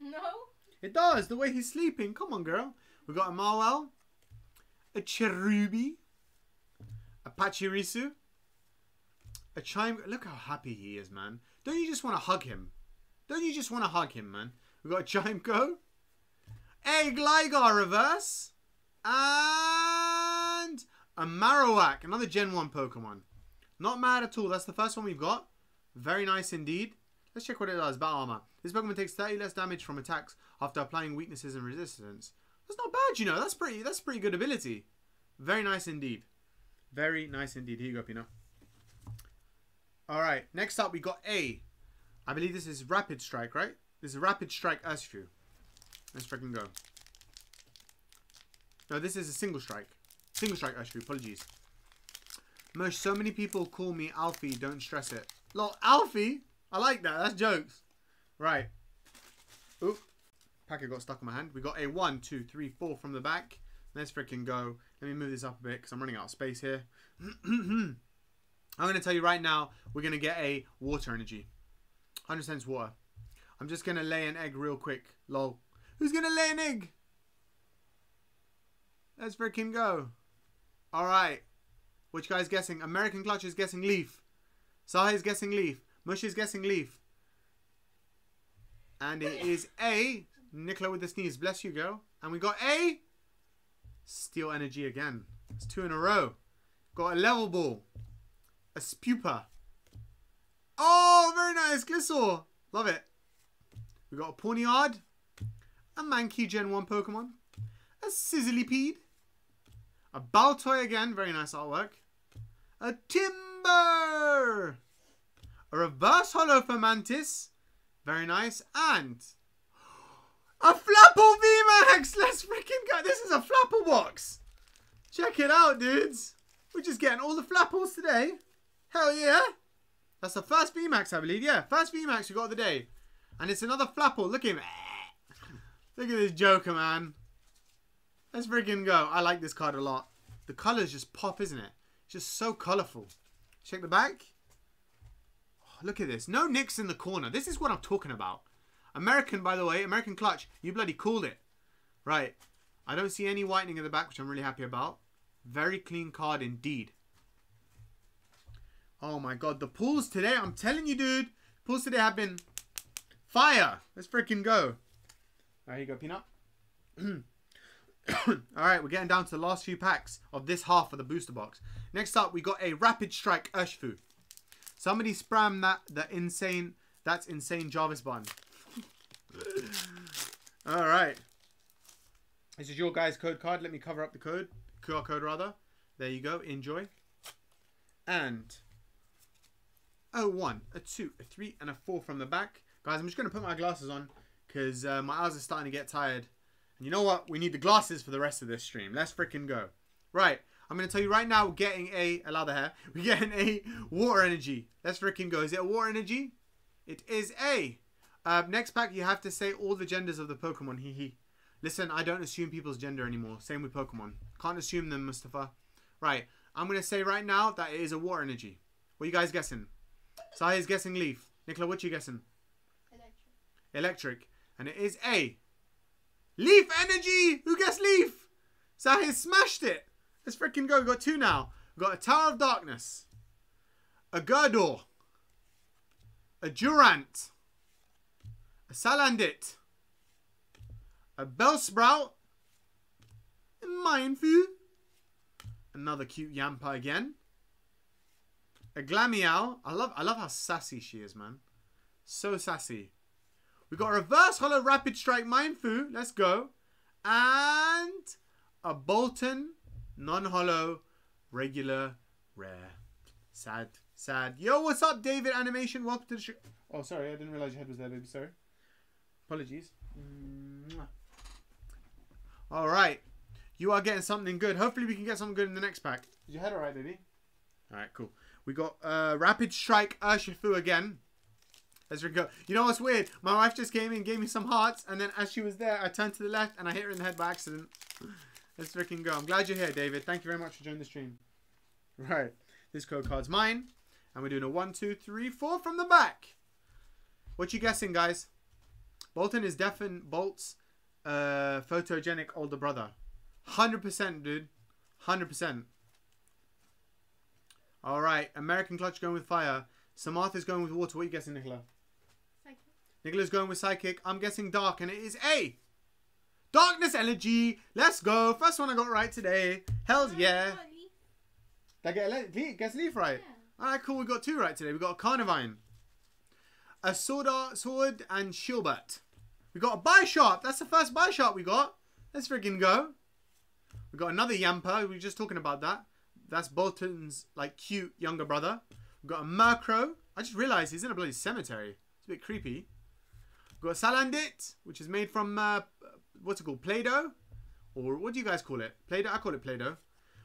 No. It does, the way he's sleeping. Come on, girl. We got a Marwell, a Cherubi, a Pachirisu, a Chime. Look how happy he is, man. Don't you just want to hug him? Don't you just want to hug him, man? We've got a Chimecho, a Gligar reverse, and a Marowak, another Gen 1 Pokemon. Not mad at all. That's the first one we've got. Very nice indeed. Let's check what it does. Battle armor. This Pokemon takes 30 less damage from attacks after applying weaknesses and resistance. That's not bad, you know. That's pretty. That's pretty good ability. Very nice indeed. Very nice indeed. Here you go, Pino. All right. Next up, we got A. I believe this is Rapid Strike, right? This is Rapid Strike Urshifu. Let's freaking go. No, this is a single strike. Single strike Urshifu. Apologies. Mosh, so many people call me Alfie. Don't stress it. Lol, Alfie? I like that. That's jokes. Right. Oop. Packet got stuck in my hand. We got a one, two, three, four from the back. Let's freaking go. Let me move this up a bit because I'm running out of space here. [CLEARS THROAT] I'm going to tell you right now, we're going to get a water energy. 100 cents water. I'm just going to lay an egg real quick. Lol. Who's going to lay an egg? Let's freaking go. All right. Which guy's guessing? American Clutch is guessing Leaf. Sahi is guessing Leaf. Mush is guessing Leaf. And it is A. Nicola with the sneeze. Bless you, girl. And we got A. Steel Energy again. It's two in a row. Got a level ball. A Spewpa. Oh, very nice. Glissaur. Love it. We got a Pawniard. A Mankey Gen 1 Pokemon. A Sizzlipede. A Baltoy again. Very nice artwork. A Timburr. A Reverse Hollow Fomantis. Very nice. And a Flapple VMAX. Let's freaking go. This is a Flapple box. Check it out, dudes. We're just getting all the Flapples today. Hell yeah. That's the first VMAX, I believe. Yeah, first VMAX we got of the day. And it's another Flapple. Look at him. [LAUGHS] Look at this Joker, man. Let's freaking go. I like this card a lot. The colours just pop, isn't it? It's just so colourful. Check the back. Oh, look at this. No nicks in the corner. This is what I'm talking about. American, by the way, American Clutch, you bloody called it. Right. I don't see any whitening at the back, which I'm really happy about. Very clean card indeed. Oh my god, the pulls today, I'm telling you, dude. Pulls today have been fire. Let's freaking go. There you go, Peanut. [CLEARS THROAT] Alright, we're getting down to the last few packs of this half of the booster box. Next up, we got a Rapid Strike Urshifu. Somebody spam that, the insane, that's insane Jarvis button. [SIGHS] Alright. This is your guy's code card. Let me cover up the code. QR code, rather. There you go. Enjoy. And a 1, a 2, a 3, and a 4 from the back. Guys, I'm just going to put my glasses on because uh, my eyes are starting to get tired. And you know what? We need the glasses for the rest of this stream. Let's freaking go. Right. I'm going to tell you right now, we're getting a, allow the hair, we're getting a water energy. Let's freaking go. Is it a water energy? It is a. Uh, next pack, you have to say all the genders of the Pokemon. Hee hee. Listen, I don't assume people's gender anymore. Same with Pokemon. Can't assume them, Mustafa. Right. I'm going to say right now that it is a water energy. What are you guys guessing? Sahi is guessing leaf. Nicola, what you guessing? Electric. Electric. And it is a leaf energy. Who guessed leaf? Sahi smashed it. Let's freaking go. We've got two now. We've got a Tower of Darkness. A Gurdurr. A Durant. A Salandit. A bell Bellsprout. A Mienfoo. Another cute Yamper again. A Glameow. I love I love how sassy she is, man. So sassy. We got a reverse hollow rapid strike Mienfoo. Let's go. And a Boltund non-hollow regular rare. Sad. Sad. Yo, what's up, David Animation? Welcome to the show. Oh, sorry. I didn't realize your head was there, baby. Sorry. Apologies. Mwah. All right. You are getting something good. Hopefully, we can get something good in the next pack. Is your head all right, baby? All right, cool. We got uh, Rapid Strike Urshifu again. Let's go. You know what's weird? My wife just came in, gave me some hearts, and then as she was there, I turned to the left and I hit her in the head by accident. [LAUGHS] Let's freaking go. I'm glad you're here, David. Thank you very much for joining the stream. Right. This code card's mine. And we're doing a one, two, three, four from the back. What you guessing, guys? Boltund is Deafin Bolt's uh, photogenic older brother. 100%, dude. 100%. All right. American Clutch going with fire. Samartha's going with water. What are you guessing, Nicola? Psychic. Nicola's going with psychic. I'm guessing dark, and it is A. Darkness energy. Let's go. First one I got right today. Hell's yeah. Oh, leaf. Did I get a le- guess leaf right? Yeah. Alright, cool. We got two right today. We got a Carnivine, a Sword Art Sword, and Shielbert. We got a Bisharp. That's the first Bisharp we got. Let's freaking go. We got another Yamper. We were just talking about that. That's Boltund's like cute younger brother. We've got a Murkrow. I just realized he's in a bloody cemetery. It's a bit creepy. We've got Salandit, which is made from uh, what's it called, Play-Doh, or what do you guys call it? Play-Doh. I call it Play-Doh.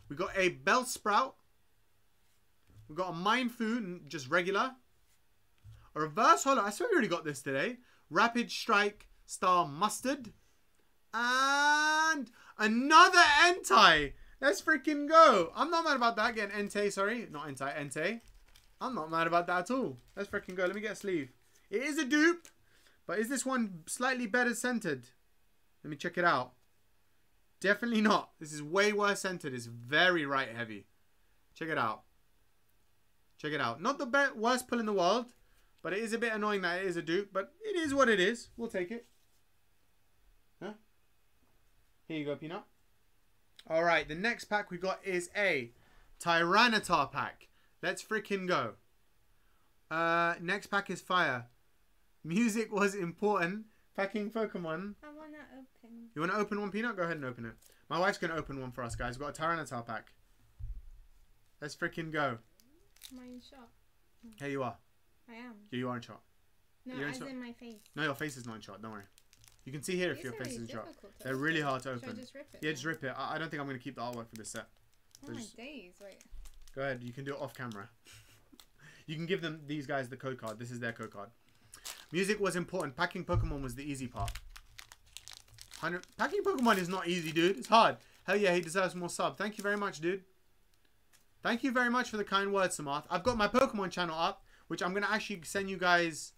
We got a Bellsprout. We've got a Mienfoo, just regular. A Reverse Hollow. I swear we already got this today. Rapid Strike Star Mustard. And another Entei. Let's freaking go. I'm not mad about that. Getting Entei, sorry. Not Entei, Entei. I'm not mad about that at all. Let's freaking go. Let me get a sleeve. It is a dupe. But is this one slightly better centered? Let me check it out. Definitely not. This is way worse centered. It's very right heavy. Check it out. Check it out. Not the best, worst pull in the world, but it is a bit annoying that it is a dupe, but it is what it is. We'll take it. Here you go, Peanut. All right, the next pack we got is a Tyranitar pack. Let's freaking go. Uh, next pack is fire. Music was important. Packing Pokemon. I wanna open. You want to open one, Peanut? Go ahead and open it. My wife's going to open one for us, guys. We've got a Tyranitar pack. Let's freaking go. My shop. Here you are. I am. Here you are in shot. No, You're in as shop. in my face. No, your face is not in shot. Don't worry. You can see here if your face is shot. They're really hard to Should I open. just rip it? Yeah, just rip it. I, I don't think I'm going to keep the artwork for this set. Oh my just- days! Wait. Go ahead. You can do it off camera. you can give them these guys the code card. This is their code card. Music was important. Packing Pokemon was the easy part. 100 Packing Pokemon is not easy, dude. It's hard. Hell yeah, he deserves more sub. Thank you very much, dude. Thank you very much for the kind words, Samarth. I've got my Pokemon channel up, which I'm going to actually send you guys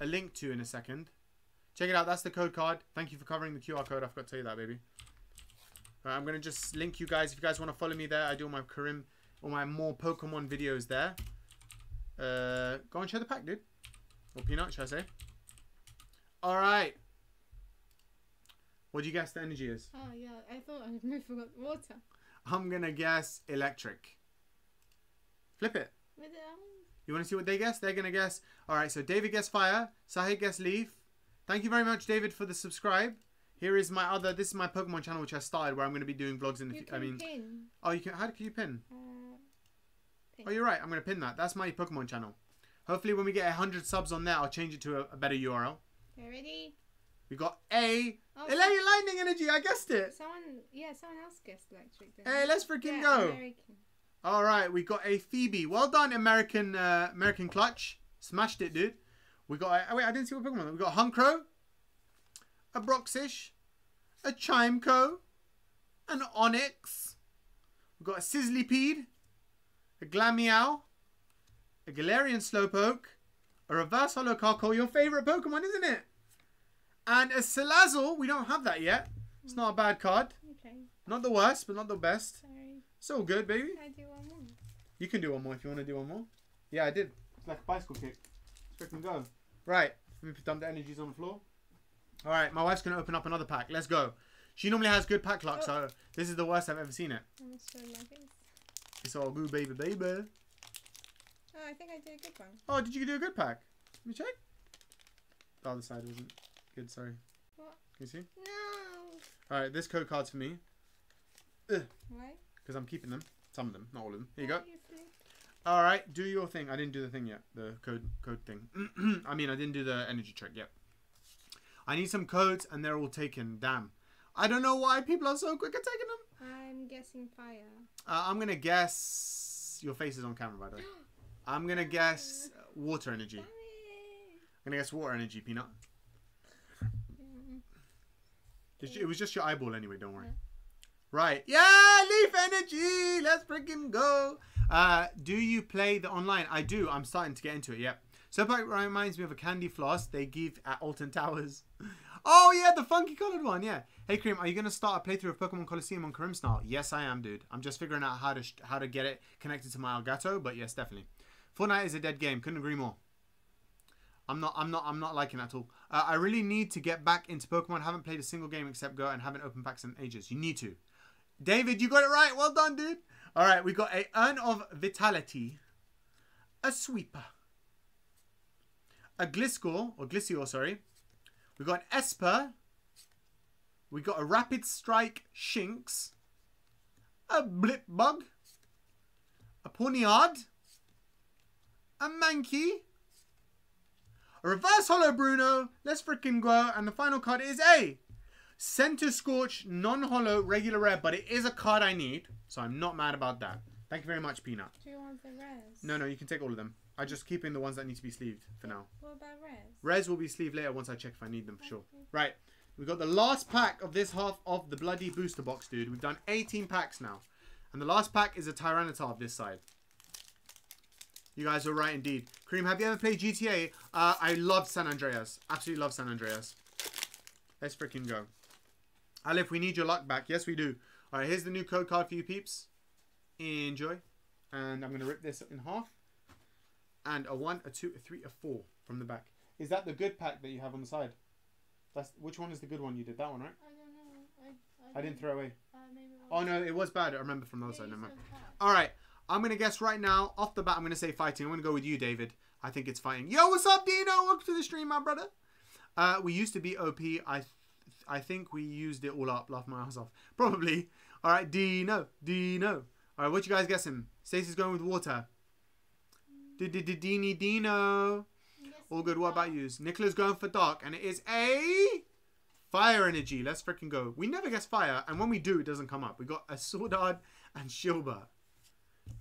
a link to in a second. Check it out. That's the code card. Thank you for covering the QR code. I forgot to tell you that, baby. Alright, I'm gonna just link you guys if you guys want to follow me there. I do all my Karim, all my more Pokemon videos there. Uh, go and share the pack, dude. Or peanut, should I say? All right. What do you guess the energy is? Oh yeah, I thought I forgot water. I'm gonna guess electric. Flip it. You want to see what they guess? They're gonna guess. All right. So David guessed fire. Sahid guessed leaf. Thank you very much, David, for the subscribe. Here is my other. This is my Pokemon channel, which I started, where I'm gonna be doing vlogs in the. You can I mean, pin. oh, you can. How can you pin? Uh, Oh, you're right. I'm gonna pin that. That's my Pokemon channel. Hopefully, when we get hundred subs on there, I'll change it to a, a better URL. you ready? We got a Oh, Ele- lightning energy. I guessed it. someone, yeah, someone else guessed electric. Then. Hey, let's freaking yeah, go. American. All right, we got a Phoebe. Well done, American uh, American Clutch. Smashed it, dude. We got. A, oh, wait, I didn't see what Pokemon. We got a Hunkro, a Bruxish, a Chimecho, an Onix. We got a Sizzlipede, a Glameow, a Galarian Slowpoke, a Reverse Hollow Carkol. Your favorite Pokemon, isn't it? And a Salazzle. We don't have that yet. It's not a bad card. Okay, Not the worst, but not the best. sorry. It's all good, baby. Can I do one more. You can do one more if you want to do one more. Yeah, I did. It's like a bicycle kick. Let's freaking go. Right. Let me dump the energies on the floor. All right, my wife's going to open up another pack. Let's go. She normally has good pack luck, so this is the worst I've ever seen it. I'm gonna my face. It's all good, baby, baby. Oh, I think I did a good one. Oh, did you do a good pack? Let me check. The other side wasn't good, sorry. What? Can you see? No. All right, this code card's for me Why? because I'm keeping them. Some of them, not all of them. Here you Why go. you flip? All right, do your thing. I didn't do the thing yet. The code code thing. [CLEARS THROAT] I mean, I didn't do the energy trick yet. I need some codes, and they're all taken. Damn. I don't know why people are so quick at taking them. I'm guessing fire. Uh, I'm gonna guess. Your face is on camera, by the way. [GASPS] I'm gonna guess water energy. I'm gonna guess water energy, peanut. Mm. It was just your eyeball anyway. Don't worry. Yeah. Right. Yeah, leaf energy. Let's freaking go. Uh, do you play the online? I do. I'm starting to get into it. Yep. So it reminds me of a candy floss they give at Alton Towers. [LAUGHS] Oh yeah, the funky colored one. Yeah. Hey Cream, are you gonna start a playthrough of Pokemon Colosseum on Karim style? Yes, I am, dude. I'm just figuring out how to how to get it connected to my Elgato, but yes, definitely. Fortnite is a dead game. Couldn't agree more. I'm not. I'm not. I'm not liking that at all. Uh, I really need to get back into Pokemon. Haven't played a single game except Go and haven't opened packs in ages. You need to. David, you got it right. Well done, dude. All right, we got a Urn of Vitality, a Sweeper, a Gliscor or Gliscor, sorry. We got an Espurr. We got a Rapid Strike Shinx, a Blip Bug, a Pawniard, a Mankey, a Reverse Hollow Bruno. Let's freaking go. And the final card is a Centiskorch non-hollow regular rare, but it is a card I need, so I'm not mad about that. Thank you very much, Peanut. Do you want the res? No, no, you can take all of them. I just keep in the ones that need to be sleeved for now. What about res? Res will be sleeved later once I check if I need them for sure. Right, we got the last pack of this half of the bloody booster box, dude. We've done 18 packs now, and the last pack is a Tyranitar of this side. You guys are right indeed. Cream, have you ever played GTA? Uh, I love San Andreas. Absolutely love San Andreas. Let's freaking go. Aleph, we need your luck back. Yes, we do. All right, here's the new code card for you peeps. Enjoy. And I'm going to rip this in half. And a one, a two, a three, a four from the back. Is that the good pack that you have on the side? That's Which one is the good one you did? That one, right? I don't know. I, I didn't throw away. Uh, Oh, no, it was bad. I remember from the other side. you Never mind. All right, I'm gonna guess right now off the bat. I'm gonna say fighting. I'm gonna go with you, David. I think it's fighting. Yo, what's up, Dino? Welcome to the stream, my brother. Uh, we used to be OP. I, I think we used it all up. Laugh my ass off. Probably. All right, Dino, Dino. All right, what you guys guessing? Stacey's going with water. Dini Dino. All good. What about you? Nicola's going for dark, and it is a fire energy. Let's freaking go. We never guess fire, and when we do, it doesn't come up. We got a Sordward and Shilba,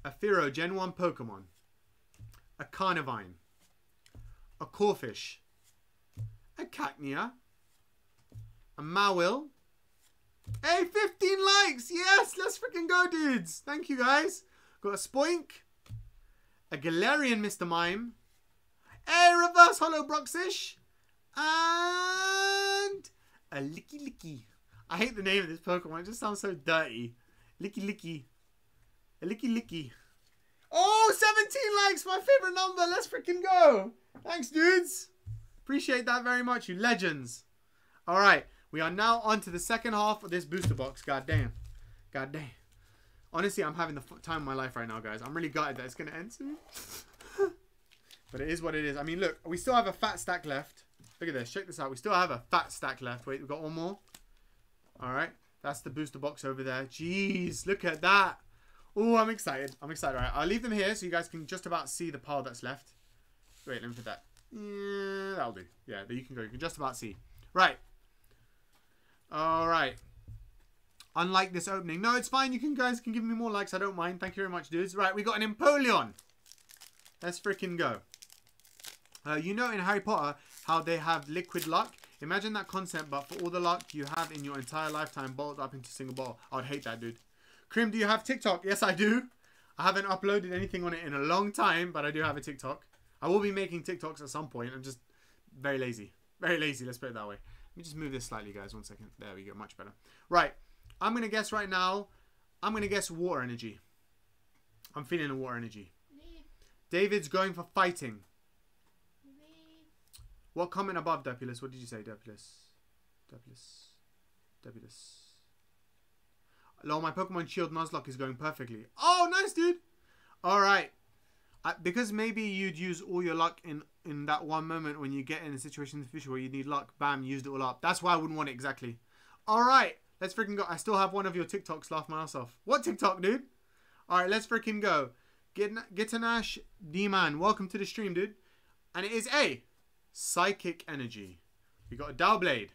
a Fearow Gen 1 Pokemon, a Carnivine, a Corphish, a Cacnea, Mawil. Hey, 15 likes! Yes, let's freaking go, dudes! Thank you, guys. Got a Spoink, a Galarian Mr. Mime, a Reverse Hollow Bruxish, And a Lickilicky. I hate the name of this Pokemon. It just sounds so dirty. Lickilicky. A Lickilicky. Oh, 17 likes. My favorite number. Let's freaking go. Thanks, dudes. Appreciate that very much, you legends. All right. We are now on to the second half of this booster box. God damn. God damn. Honestly, I'm having the time of my life right now, guys. I'm really gutted that it's going to end soon. [LAUGHS] but it is what it is. I mean, look, we still have a fat stack left. Look at this. Check this out. We still have a fat stack left. Wait, we've got one more. All right. That's the booster box over there. Jeez, look at that. Oh, I'm excited. I'm excited. All right, I'll leave them here so you guys can just about see the pile that's left. Wait, let me put that. Yeah, that'll do. Yeah, you can go. You can just about see. Right. All right. Unlike this opening. No, it's fine. You can guys can give me more likes. I don't mind. Thank you very much, dudes. Right, we got an Empoleon. Let's freaking go. Uh, you know in Harry Potter how they have liquid luck? Imagine that concept, but for all the luck you have in your entire lifetime bottled up into single bottle. I would hate that, dude. Krim, do you have TikTok? Yes, I do. I haven't uploaded anything on it in a long time, but I do have a TikTok. I will be making TikToks at some point. I'm just very lazy. Very lazy, let's put it that way. Let me just move this slightly, guys. One second. There we go. Much better. Right. I'm going to guess right now. I'm going to guess water energy. I'm feeling a water energy. Me. David's going for fighting. Me. What comment above, Depulus? What did you say, Depulus? Depulus. Depulus. Lol, my Pokemon Shield Nuzlocke is going perfectly. Oh, nice, dude. All right. Because maybe you'd use all your luck in in that one moment when you get in a situation in the future where you need luck. Bam, used it all up. That's why I wouldn't want it exactly. All right, let's freaking go. I still have one of your TikToks. Laugh my ass off. What TikTok, dude? All right, let's freaking go. Get Gitanash D-Man, welcome to the stream, dude. And it is a Psychic Energy. We got a Doublade,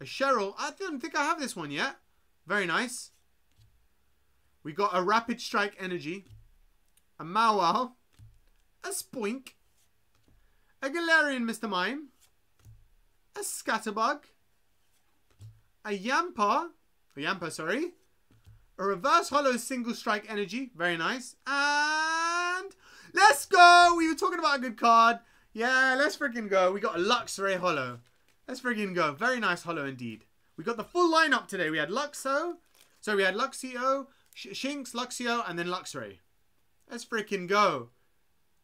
A Cheryl. I don't think I have this one yet. Very nice. We got a Rapid Strike Energy. A Mawile. A Spoink. A Galarian Mr. Mime. A Scatterbug. A Yampa. A Yampa, sorry. A Reverse Hollow Single Strike Energy. Very nice. And let's go. We were talking about a good card. Yeah, let's freaking go. We got a Luxray Hollow. Let's freaking go. Very nice Hollow indeed. We got the full lineup today. We had Luxo. So we had Luxio, Sh Shinx, Luxio, and then Luxray. Let's freaking go.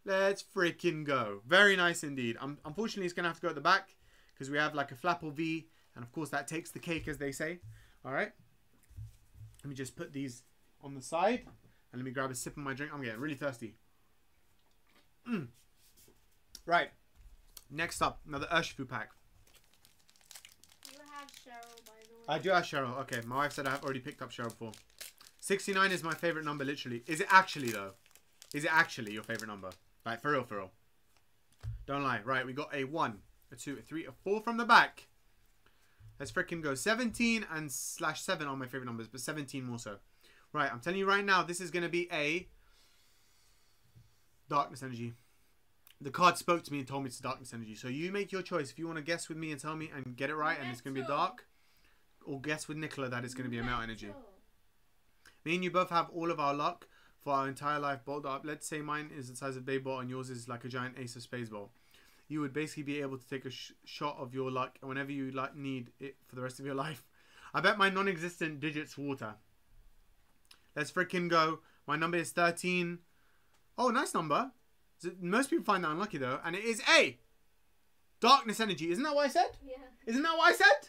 Let's freaking go. Very nice indeed. Um, unfortunately, it's going to have to go at the back because we have like a Flapple V. And of course, that takes the cake, as they say. All right. Let me just put these on the side. And let me grab a sip of my drink. I'm getting really thirsty. Mm. Right. Next up, another Urshifu pack. You have Cheryl, by the way. I do have Cheryl. Okay, my wife said I've already picked up Cheryl before. 69 is my favorite number, literally. Is it actually, though? Is it actually your favorite number? Like, for real, for real. Don't lie. Right, we got a 1, a 2, a 3, a 4 from the back. Let's freaking go. 17 and slash 7 are my favorite numbers, but 17 more so. Right, I'm telling you right now, this is going to be a darkness energy. The card spoke to me and told me it's darkness energy. So you make your choice. If you want to guess with me and tell me and get it right and it's going to be dark, or guess with Nicola that it's going to be a melt energy. Me and you both have all of our luck for our entire life bottled up. Let's say mine is the size of Bay Ball and yours is like a giant Ace of Spades ball. You would basically be able to take a sh- shot of your luck whenever you like need it for the rest of your [LAUGHS] life. I bet my non-existent digits water. Let's freaking go. My number is 13. Oh, nice number. Most people find that unlucky though, and it is A. Darkness energy. Isn't that what I said? Yeah. Isn't that what I said?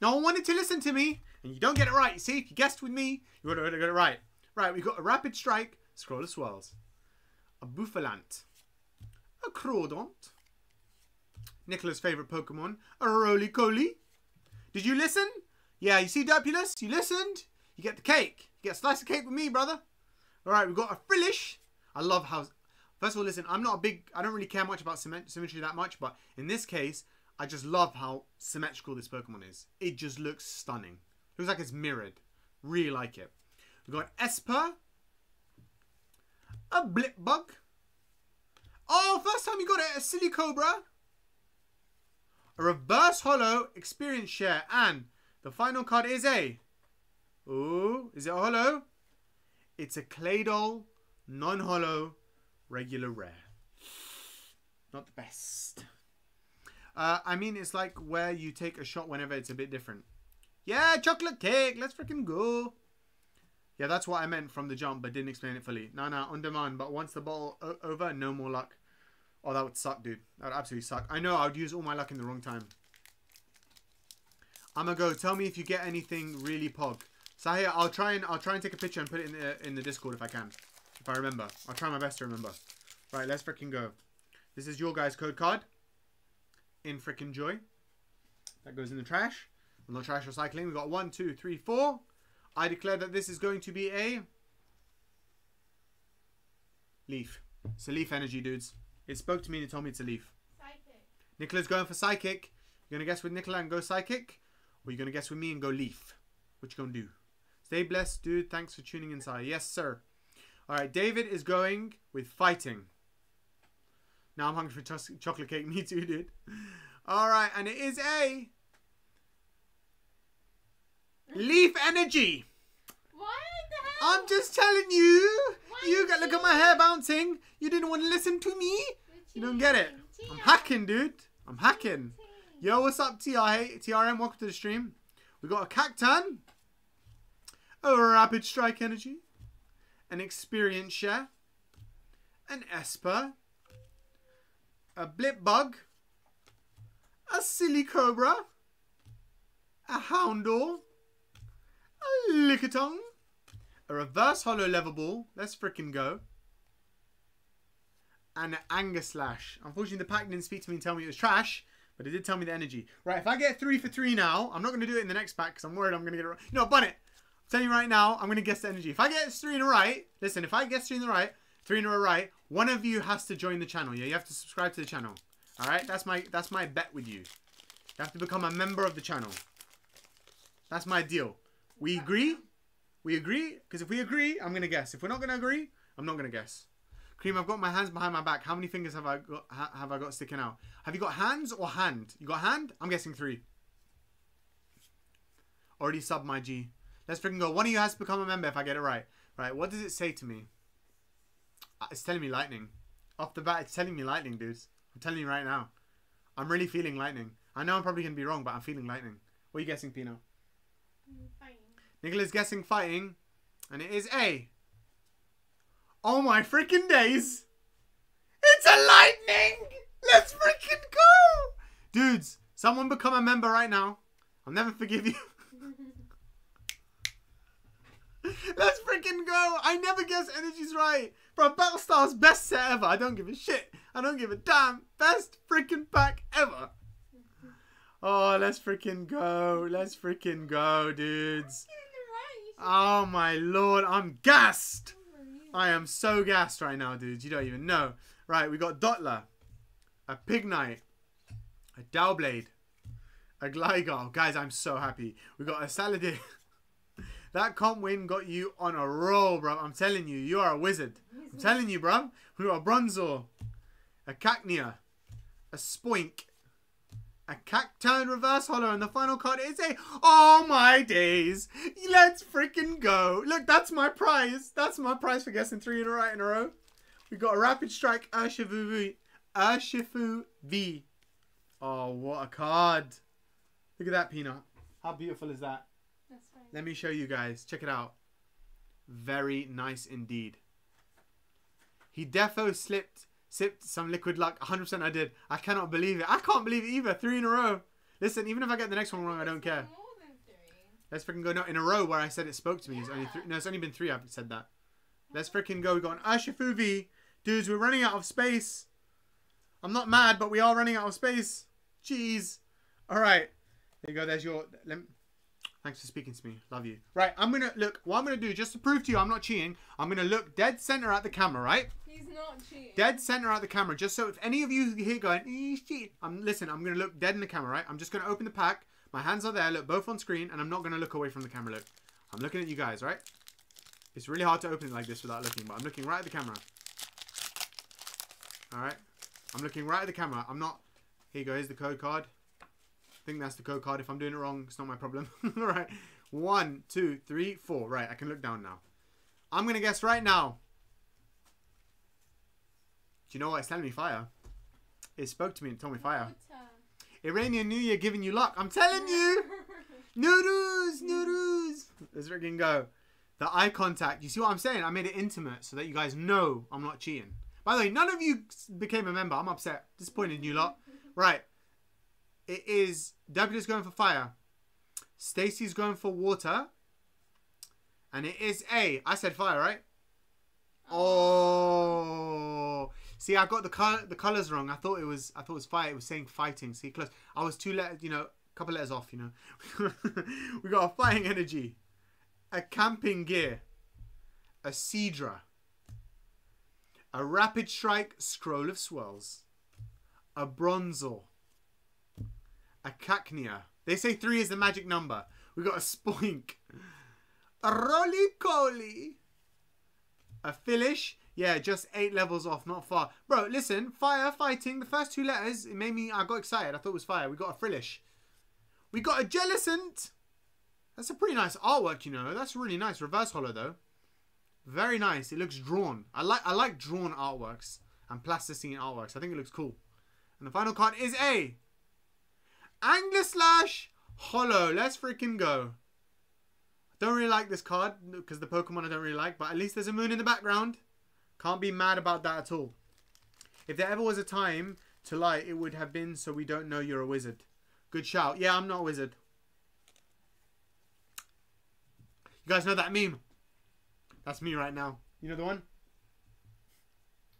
No one wanted to listen to me, and you don't get it right. You see, if you guessed with me, you would have got it right. Right, we've got a Rapid Strike, Scroll of Swirls, a Bouffalant, a Crawdaunt, Nicola's favourite Pokemon, a Rolycoly. Did you listen? Yeah, you see, Dupulus? You listened? You get the cake. You get a slice of cake with me, brother. All right, we've got a Frillish. I love how. First of all, listen, I'm not a big. I don't really care much about symmetry that much, but in this case, I just love how symmetrical this Pokemon is. It just looks stunning. Looks like it's mirrored. Really like it. We've got Espurr. A Blipbug. Oh, first time you got it, a Silicobra. A Reverse Hollow Experience Share. And the final card is a... Ooh, is it a Hollow? It's a Claydol Non-Hollow Regular Rare. Not the best. Uh, I mean, it's like where you take a shot whenever it's a bit different. Yeah, chocolate cake. Let's freaking go. Yeah, that's what I meant from the jump, but didn't explain it fully. No, no, on demand. But once the ball over, no more luck. Oh, that would suck, dude. That would absolutely suck. I know I would use all my luck in the wrong time. I'ma go. Tell me if you get anything really pog. So here, I'll try and I'll try and take a picture and put it in the in the Discord if I can. If I remember. I'll try my best to remember. Right, let's freaking go. This is your guys' code card. In freaking joy. That goes in the trash. No trash recycling. We got one, two, three, four. I declare that this is going to be a leaf. It's a leaf energy, dudes. It spoke to me and it told me it's a leaf. Psychic. Nicola's going for psychic. You're gonna guess with Nicola and go psychic? Or you're gonna guess with me and go leaf? What you gonna do? Stay blessed, dude. Thanks for tuning inside. Yes, sir. Alright, David is going with fighting. Now I'm hungry for chocolate cake. [LAUGHS] Me too, dude. Alright, and it is a leaf energy. What the hell? I'm just telling you. Why You got look at my hair bouncing. You didn't want to listen to me. You don't get it. I'm hacking, dude. I'm hacking. Yo, what's up, TR? TRM, welcome to the stream. We got a Cactan, a Rapid Strike Energy, an Experience Share, an Espurr, a Blip Bug, a Silicobra, a Houndour, a Lickitung, a Reverse Hollow Level Ball. Let's frickin' go. And an Anger Slash. Unfortunately, the pack didn't speak to me and tell me it was trash. But it did tell me the energy. Right, if I get three for three now, I'm not going to do it in the next pack because I'm worried I'm going to get it right. You know, Bonnet, I'm telling you right now, I'm going to guess the energy. If I get three in a right, listen, if I guess three in the right, three in a right, one of you has to join the channel. Yeah, you have to subscribe to the channel. All right, that's my that's my bet with you. You have to become a member of the channel. That's my deal. We agree? We agree? Because if we agree, I'm going to guess. If we're not going to agree, I'm not going to guess. Cream, I've got my hands behind my back. How many fingers have I got? Ha, have I got sticking out? Have you got hands or hand? You got hand? I'm guessing three. Already sub my G. Let's freaking go. One of you has to become a member if I get it right. Right. What does it say to me? Uh, It's telling me lightning. Off the bat, it's telling me lightning, dudes. I'm telling you right now. I'm really feeling lightning. I know I'm probably gonna be wrong, but I'm feeling lightning. What are you guessing, Pino? Nicola's guessing fighting, and it is A. Oh my freaking days! It's a lightning! Let's freaking go! Dudes, someone become a member right now. I'll never forgive you. [LAUGHS] Let's freaking go! I never guess energy's right. Bro, Battle Styles best set ever. I don't give a shit. I don't give a damn. Best freaking pack ever. Oh, let's freaking go. Let's freaking go, dudes. Oh my lord, I'm gassed. I am so gassed right now, dudes. You don't even know. Right, we got Dottler, a Pignite, a Doublade, a Gligar. Guys, I'm so happy. We got a Saladin. [LAUGHS] that comp win got you on a roll, bro. I'm telling you, you are a wizard. I'm telling you, bro. We got a Bronzor, a Cacnea, a Spoink, a Cacturne Reverse Hollow, and the final card is a Oh my days! Let's freaking go! Look, that's my prize. That's my prize for guessing three in a right in a row. We got a Rapid Strike Urshifu V. Urshifu V. Oh, what a card! Look at that peanut. How beautiful is that? That's fine. Let me show you guys. Check it out. Very nice indeed. He defo slipped, sipped some liquid luck. 100% I did. I cannot believe it. I can't believe it either. Three in a row. Listen, even if I get the next one wrong, I don't care. More than three. Let's freaking go. No, in a row where I said it spoke to me. It's only three. No, it's only been three I've said that. Let's freaking go. We got an Urshifu V. Dudes, we're running out of space. I'm not mad, but we are running out of space. Jeez. All right. There you go. There's your. Let, thanks for speaking to me. Love you. Right. I'm gonna look. What I'm gonna do, just to prove to you, I'm not cheating. I'm gonna look dead center at the camera. Right. He's not cheating. Dead center at the camera, just so if any of you here going, "Eh, shit," I'm listen. I'm gonna look dead in the camera, right? I'm just gonna open the pack. My hands are there, look both on screen, and I'm not gonna look away from the camera. Look, I'm looking at you guys, right? It's really hard to open it like this without looking, but I'm looking right at the camera. All right, I'm looking right at the camera. I'm not. Here you go. Here's the code card. I think that's the code card. If I'm doing it wrong, it's not my problem. [LAUGHS] All right, one, two, three, four. Right, I can look down now. I'm gonna guess right now. Do you know what? It's telling me fire. It spoke to me and told me fire. Uh? Iranian New Year giving you luck. I'm telling you. [LAUGHS] Noodles, noodles. Let's freaking go. The eye contact. You see what I'm saying? I made it intimate so that you guys know I'm not cheating. By the way, none of you became a member. I'm upset. Disappointed in you lot. [LAUGHS] Right. It is Deputy's going for fire. Stacy's going for water. And it is A. I said fire, right? Oh. oh. See, I got the color, the colors wrong. I thought it was, I thought it was fire. It was saying fighting. See, close. I was two letters, you know, a couple letters off. You know, [LAUGHS] we got a fighting energy, a camping gear, a Seadra, a rapid strike scroll of swirls, a bronzor, a cacnea. They say three is the magic number. We got a spoink, a roly coly, a filish. Yeah, just eight levels off, not far. Bro, listen, fire, fighting, the first two letters, it made me, I got excited. I thought it was fire. We got a frillish. We got a Jellicent. That's a pretty nice artwork, you know. That's really nice. Reverse hollow, though. Very nice. It looks drawn. I like I like drawn artworks and plasticine artworks. I think it looks cool. And the final card is a Slash Hollow. Let's freaking go. I don't really like this card because the Pokemon I don't really like, but at least there's a moon in the background. Can't be mad about that at all. If there ever was a time to lie, it would have been so we don't know you're a wizard. Good shout. Yeah, I'm not a wizard. You guys know that meme? That's me right now. You know the one?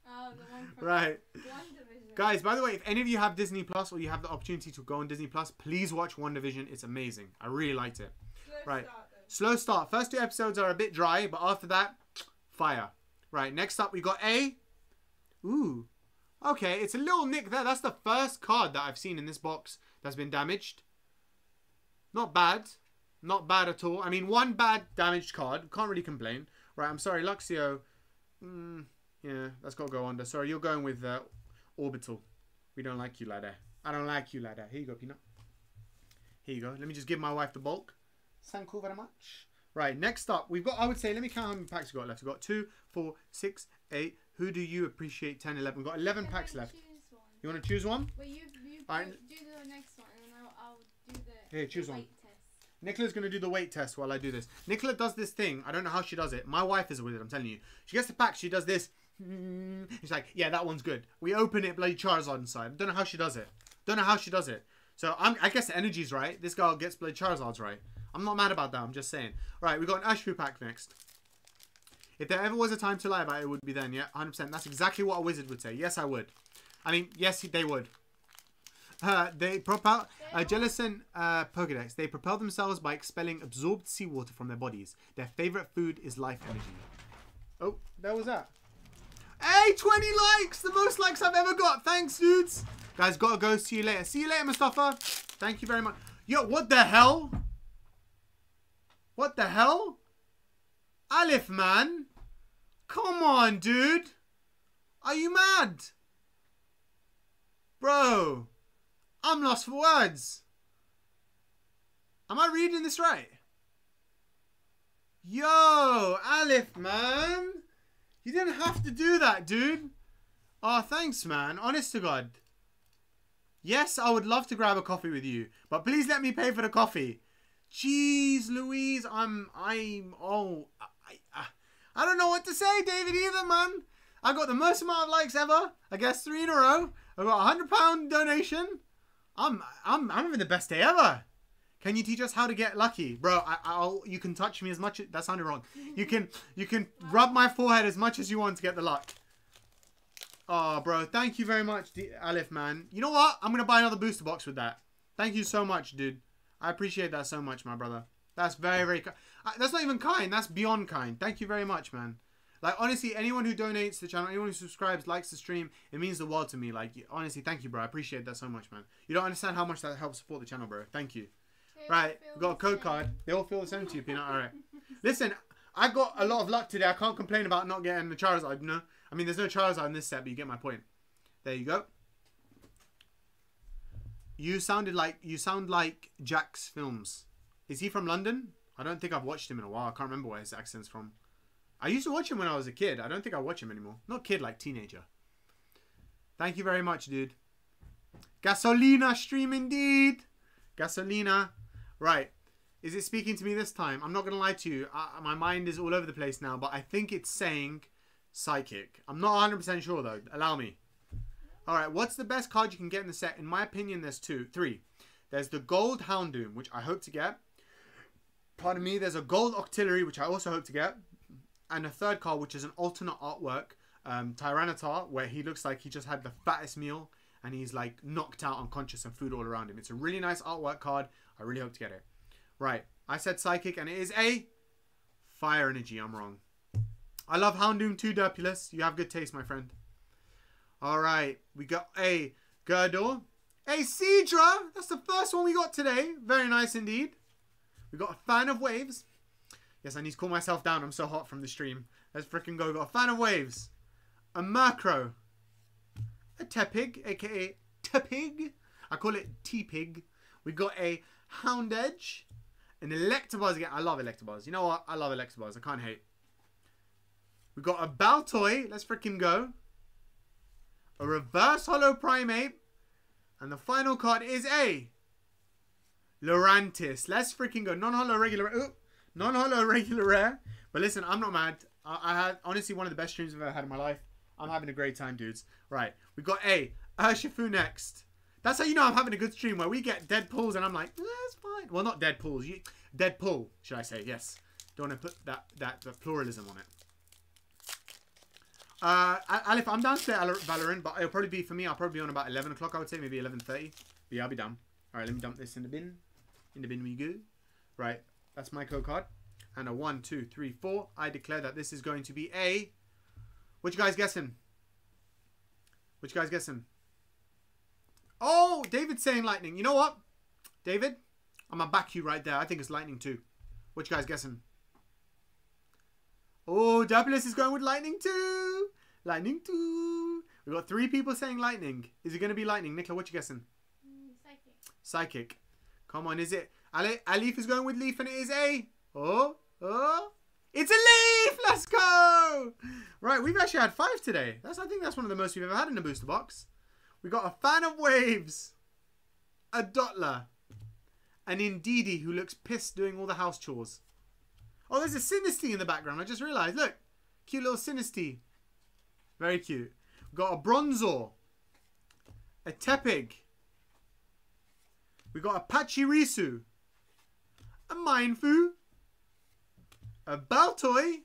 Oh, the one from [LAUGHS] Right. Guys, by the way, if any of you have Disney Plus or you have the opportunity to go on Disney Plus, please watch WandaVision. It's amazing. I really liked it. Slow right. start. Slow start. First two episodes are a bit dry, but after that, [TSK] fire. Right, next up we got A. Ooh. Okay, it's a little nick there. That's the first card that I've seen in this box that's been damaged. Not bad. Not bad at all. I mean, one bad damaged card. Can't really complain. Right, I'm sorry, Luxio. Mm, yeah, that's got to go under. Sorry, you're going with uh, Orbeetle. We don't like you, ladder. I don't like you, ladder. Here you go, Peanut. Here you go. Let me just give my wife the bulk. Thank you very much. Right, next up, we've got, I would say, let me count how many packs we've got left. We've got two, four, six, eight. Who do you appreciate? 10, 11. We've got 11 Can packs I left. You want to choose one? Wait, you, you do the next one, and then I'll, I'll do the, Here, the choose one. weight test. Nicola's going to do the weight test while I do this. Nicola does this thing. I don't know how she does it. My wife is a wizard, I'm telling you. She gets the pack, she does this. [LAUGHS] She's like, yeah, that one's good. We open it, bloody Charizard inside. Don't know how she does it. Don't know how she does it. So I'm, I guess the energy's right. This girl gets bloody Charizards right. I'm not mad about that. I'm just saying. Right, we got an Urshifu pack next. If there ever was a time to lie about it, it would be then. Yeah, 100%. That's exactly what a wizard would say. Yes, I would. I mean, yes, they would. Uh, they propel uh, Jellicent uh, Pokedex. They propel themselves by expelling absorbed seawater from their bodies. Their favorite food is life energy. Oh, that was that. Hey, 20 likes! The most likes I've ever got. Thanks, dudes. Guys, gotta go. See you later. See you later, Mustafa. Thank you very much. Yo, what the hell? What the hell? Alif, man. Come on, dude. Are you mad? Bro, I'm lost for words. Am I reading this right? Yo, Alif, man. You didn't have to do that, dude. Oh, thanks, man. Honest to God. Yes, I would love to grab a coffee with you, but please let me pay for the coffee. Jeez, Louise, I'm, I'm, oh, I, I, I don't know what to say, David, either, man. I got the most amount of likes ever. I guess three in a row. I got a hundred pound donation. I'm, I'm, I'm having the best day ever. Can you teach us how to get lucky, bro? I, I'll. You can touch me as much. That sounded wrong. You can, you can rub my forehead as much as you want to get the luck. Oh, bro, thank you very much, D- Alif, man. You know what? I'm gonna buy another booster box with that. Thank you so much, dude. I appreciate that so much, my brother. That's very, very. Uh, that's not even kind. That's beyond kind. Thank you very much, man. Like honestly, anyone who donates to the channel, anyone who subscribes, likes the stream, it means the world to me. Like honestly, thank you, bro. I appreciate that so much, man. You don't understand how much that helps support the channel, bro. Thank you. They Right, got a code card. They all feel the same to you, Peanut. All right. [LAUGHS] Listen, I got a lot of luck today. I can't complain about not getting the Charizard. No, I mean, there's no Charizard in this set, but you get my point. There you go. You sounded like you sound like Jacksfilms. Is he from London? I don't think I've watched him in a while. I can't remember where his accent's from. I used to watch him when I was a kid. I don't think I watch him anymore. Not kid, like teenager. Thank you very much, dude. Gasolina stream indeed. Gasolina. Right. Is it speaking to me this time? I'm not going to lie to you. I, my mind is all over the place now, but I think it's saying psychic. I'm not 100% sure though. Allow me. All right. What's the best card you can get in the set? In my opinion, there's two, three. There's the gold Houndoom, which I hope to get. Pardon me. There's a gold Octillery, which I also hope to get. And a third card, which is an alternate artwork, um, Tyranitar, where he looks like he just had the fattest meal and he's like knocked out unconscious and food all around him. It's a really nice artwork card. I really hope to get it. Right. I said psychic and it is a fire energy. I'm wrong. I love Houndoom too, Derpulus. You have good taste, my friend. All right. We got a Gurdurr. A Seadra. That's the first one we got today. Very nice indeed. We got a fan of waves. Yes, I need to cool myself down. I'm so hot from the stream. Let's freaking go. We got a fan of waves. A Murkrow. A Tepig, aka Tepig. I call it T-Pig. We got a Honedge. An Electabuzz again. I love Electabuzz. You know what? I love Electabuzz. I can't hate. We got a Baltoy. Let's freaking go. A Reverse Holo Primeape. And the final card is a Lurantis. Let's freaking go. Non-holo regular. Ooh, non-holo regular rare. But listen, I'm not mad. I, I, had honestly one of the best streams I've ever had in my life. I'm having a great time, dudes. Right, we got a Urshifu next. That's how you know I'm having a good stream where we get dead pulls and I'm like, that's fine. Well, not dead pulls. You, dead pull, should I say? Yes. Don't want to put that that the pluralism on it. Uh, Alif, I'm down to Valorant, but it'll probably be for me. I'll probably be on about 11 o'clock. I would say maybe 11:30. But yeah, I'll be done. All right, let me dump this in the bin. In the bin we go. Right, that's my code card. And a one, two, three, four. I declare that this is going to be a. What you guys guessing? What you guys guessing? Oh, David's saying lightning. You know what, David? I'm gonna back you right there. I think it's lightning too. What you guys guessing? Oh, Douglas is going with lightning too. Lightning too. We've got three people saying lightning. Is it gonna be lightning, Nicola? What you guessing? Mm, psychic. Psychic. Come on, is it? Ali Alif is going with leaf, and it is a. Oh, oh. It's a leaf. Let's go. Right, we've actually had five today. That's I think that's one of the most we've ever had in a booster box. We got a fan of waves, a Dottler, an Indeedee who looks pissed doing all the house chores. Oh, there's a Sinistea in the background. I just realised. Look, cute little Sinistea. Very cute. We've got a Bronzor, a Tepig. We've got a Pachirisu, a Mienfoo, a Baltoy,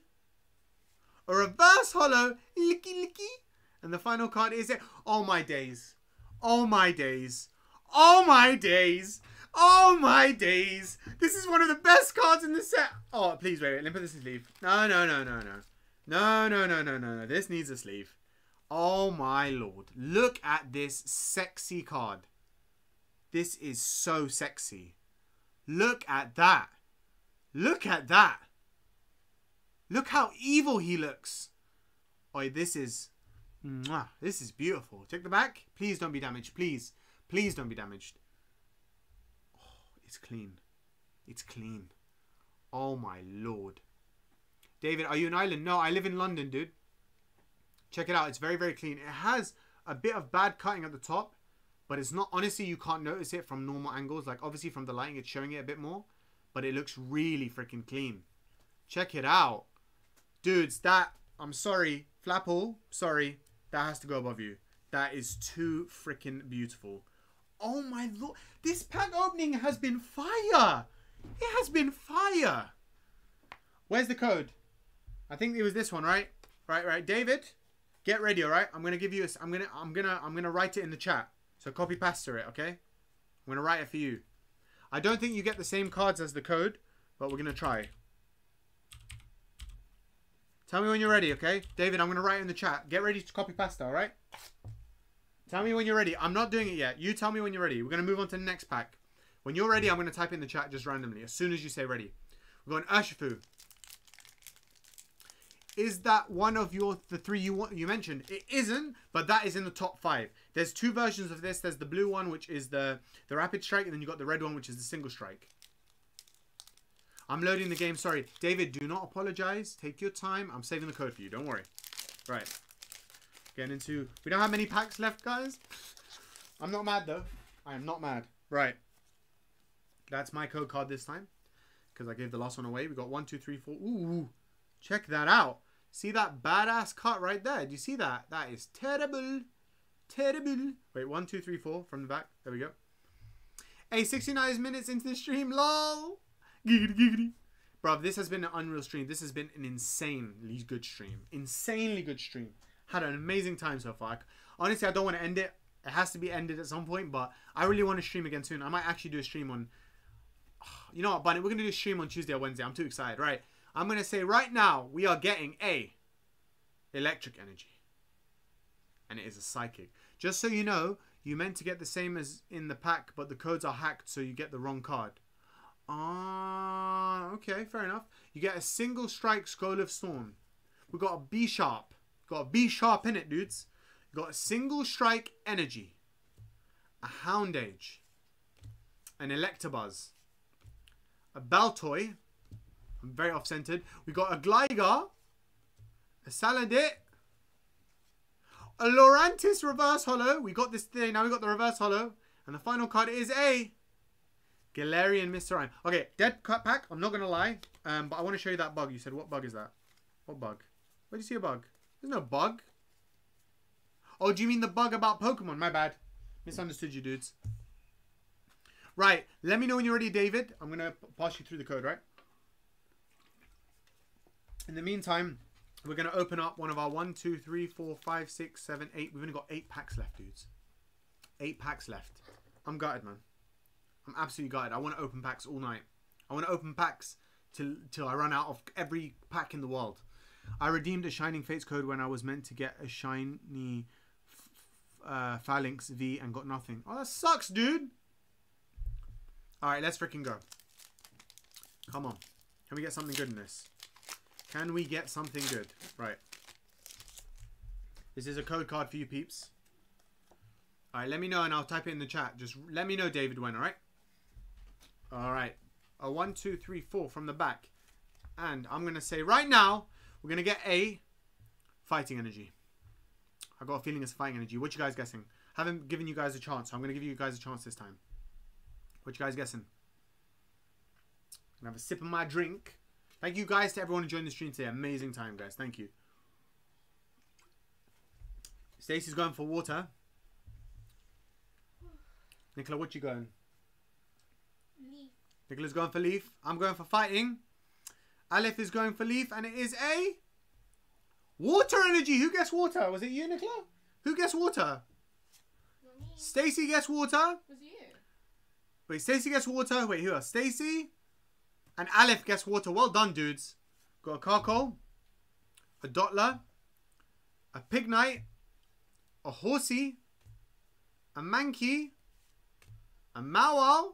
a Reverse Hollow. Lickilicky, and the final card is it. Oh my days. Oh my days. Oh my days. Oh my days. This is one of the best cards in the set. Oh, please wait, wait. Let me put this in sleeve. No, no, no, no, no. No, no, no, no, no, no. This needs a sleeve. Oh my lord. Look at this sexy card. This is so sexy. Look at that. Look at that. Look how evil he looks. Oi, this is Mwah. This is beautiful. Check the back. Please don't be damaged. Please. Please don't be damaged. It's clean. It's clean. Oh my lord. David, are you in Ireland? No, I live in London, dude. Check it out. It's very, very clean. It has a bit of bad cutting at the top, but it's not, honestly, you can't notice it from normal angles. Like, obviously, from the lighting, it's showing it a bit more, but it looks really freaking clean. Check it out. Dudes, that, I'm sorry, Flapple, sorry, that has to go above you. That is too freaking beautiful. Oh my lord. This pack opening has been fire. It has been fire. Where's the code? I think it was this one, right? Right, right. David, get ready, all right? I'm going to give you a, I'm going to I'm going to I'm going to write it in the chat. So copy paste it, okay? I'm going to write it for you. I don't think you get the same cards as the code, but we're going to try. Tell me when you're ready, okay? David, I'm going to write in the chat. Get ready to copy pasta, all right? Tell me when you're ready. I'm not doing it yet. You tell me when you're ready. We're going to move on to the next pack. When you're ready, I'm going to type in the chat just randomly. As soon as you say ready. We're going Urshifu. Is that one of your the three you want you mentioned? It isn't, but that is in the top five. There's two versions of this. There's the blue one, which is the the rapid strike, and then you got the red one, which is the single strike. I'm loading the game. Sorry. David, do not apologize. Take your time. I'm saving the code for you. Don't worry. Right. Getting into... We don't have many packs left, guys. I'm not mad though. I am not mad. Right. That's my code card this time. Because I gave the last one away. We got one, two, three, four. Ooh. Check that out. See that badass cut right there? Do you see that? That is terrible. Terrible. Wait, one, two, three, four from the back. There we go. Hey, 69 minutes into the stream. Lol. Giggity, giggity. Bro, this has been an unreal stream. This has been an insanely good stream. Insanely good stream. Had an amazing time so far. Honestly, I don't want to end it. It has to be ended at some point, but I really want to stream again soon. I might actually do a stream on. [SIGHS] You know what, Bunny? We're going to do a stream on Tuesday or Wednesday. I'm too excited. Right. I'm going to say right now, we are getting a electric energy. And it is a psychic. Just so you know, you meant to get the same as in the pack, but the codes are hacked, so you get the wrong card. Ah, okay, fair enough. You get a single strike Scroll of Scorn. We got a Bisharp. Got Bisharp in it, dudes. got a single strike energy. A Honedge. An Electabuzz. A Baltoy. I'm very off centered. We got a Gligar. A Salandit. A Lurantis reverse hollow. We got this thing. Now we got the reverse hollow. And the final card is a Galarian Mr. Rime. Okay, dead cut pack. I'm not going to lie. Um, but I want to show you that bug. You said, what bug is that? What bug? Where do you see a bug? There's no bug. Oh, do you mean the bug about Pokemon? My bad. Misunderstood you, dudes. Right. Let me know when you're ready, David. I'm going to pass you through the code, right? In the meantime, we're going to open up one of our one, two, three, four, five, six, seven, eight. We've only got eight packs left, dudes. Eight packs left. I'm gutted, man. I'm absolutely gutted. I want to open packs all night. I want to open packs till till I run out of every pack in the world. I redeemed a Shining Fates code when I was meant to get a shiny uh, Falinks V and got nothing. Oh, that sucks, dude. All right, let's freaking go. Come on. Can we get something good in this? Can we get something good? Right. This is a code card for you peeps. Alright, let me know and I'll type it in the chat. Just let me know David when, alright? Alright. A one, two, three, four from the back. And I'm going to say right now, we're going to get a fighting energy. I got a feeling it's fighting energy. What you guys guessing? haven't given you guys a chance, so I'm going to give you guys a chance this time. What you guys guessing? I'm going to have a sip of my drink. Thank you guys to everyone who joined the stream today. Amazing time, guys. Thank you. Stacey's going for water. Nicola, what you going? Leaf. Nicola's going for leaf. I'm going for fighting. Aleph is going for leaf, and it is a water energy. Who guessed water? Was it you, Nicola? Who guessed water? Not. Stacy guessed water. Was you? Wait, Stacy guessed water. Wait, who else? Stacy and Aleph guessed water. Well done, dudes. Got a Carkol, a Dottler, a Pignite, a Horsey, a Mankey, a Mawile,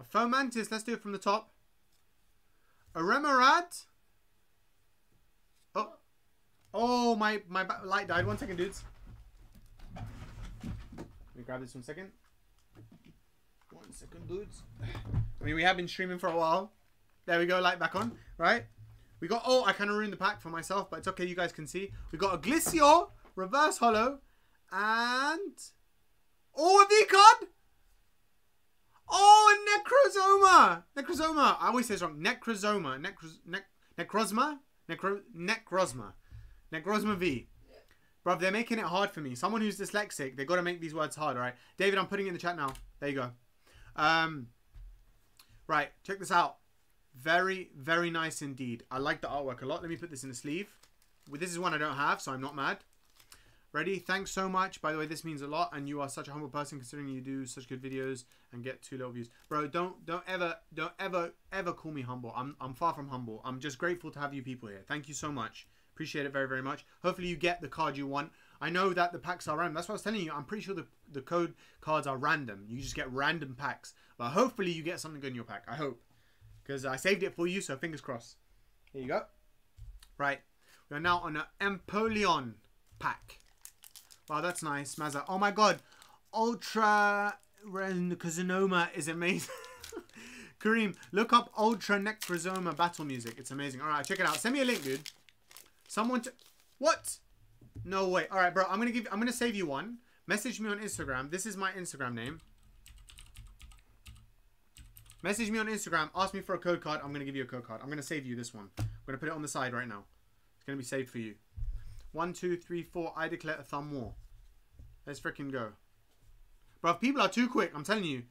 a Fomantis. Let's do it from the top. A Remoraid. Oh, oh, my my light died. One second, dudes. Let me grab this one second. One second, dudes. I mean, we have been streaming for a while. There we go, light back on, right? We got, oh, I kind of ruined the pack for myself, but it's okay, you guys can see. We got a Gliscor, Reverse Hollow, and... Oh, a V-Card! Oh, a necrosoma! Necrozoma! I always say it's wrong. Necrosoma. Necros... Nec... Necrozma? Necro... Necrozma. Necrozma V. Bruv, they're making it hard for me. Someone who's dyslexic, they've got to make these words hard, alright? David, I'm putting it in the chat now. There you go. Um, right, check this out. Very, very nice indeed. I like the artwork a lot. Let me put this in the sleeve. Well, This is one I don't have, so I'm not mad. Ready? Thanks so much. By the way, this means a lot, and you are such a humble person considering you do such good videos and get two little views. Bro, don't don't ever don't ever ever call me humble. I'm I'm far from humble. I'm just grateful to have you people here. Thank you so much. Appreciate it very very much. Hopefully you get the card you want. I know that the packs are random. That's what I was telling you. I'm pretty sure the the code cards are random. You just get random packs. But hopefully you get something good in your pack. I hope. Because I saved it for you, so fingers crossed. Here you go. Right. We are now on an Empoleon pack. Wow, that's nice. Mazza. Oh my god. Ultra Kazanoma is amazing. [LAUGHS] Kareem, look up Ultra Necrozoma battle music. It's amazing. Alright, check it out. Send me a link, dude. Someone to... What? No way. Alright, bro. I'm gonna give I'm gonna save you one. Message me on Instagram. This is my Instagram name. Message me on Instagram. Ask me for a code card. I'm going to give you a code card. I'm going to save you this one. I'm going to put it on the side right now. It's going to be saved for you. One, two, three, four. I declare a thumb war. Let's freaking go. Bro, people are too quick, I'm telling you.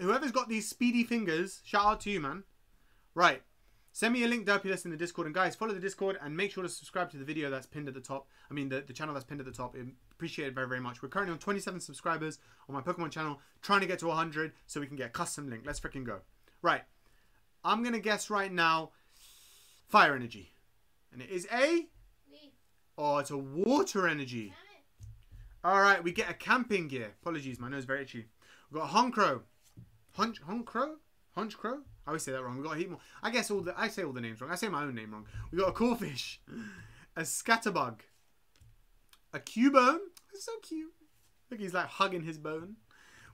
Whoever's got these speedy fingers, shout out to you, man. Right. Send me a link, Derpulus, in the Discord. And guys, follow the Discord and make sure to subscribe to the video that's pinned at the top. I mean, the, the channel that's pinned at the top. I appreciate it very, very much. We're currently on 27 subscribers on my Pokemon channel, trying to get to 100 so we can get a custom link. Let's freaking go. Right. I'm going to guess right now Fire Energy. And it is a... Oh, it's a Water Energy. All right, we get a camping gear. Apologies, my nose is very itchy. We've got a Honkrow. Hunch, Honkrow? Hunchcrow? I always say that wrong. We've got a Heatmor. I guess all the I say all the names wrong. I say my own name wrong. We've got a Corphish, a Scatterbug, a Cubone. It's so cute. Look, he's like hugging his bone.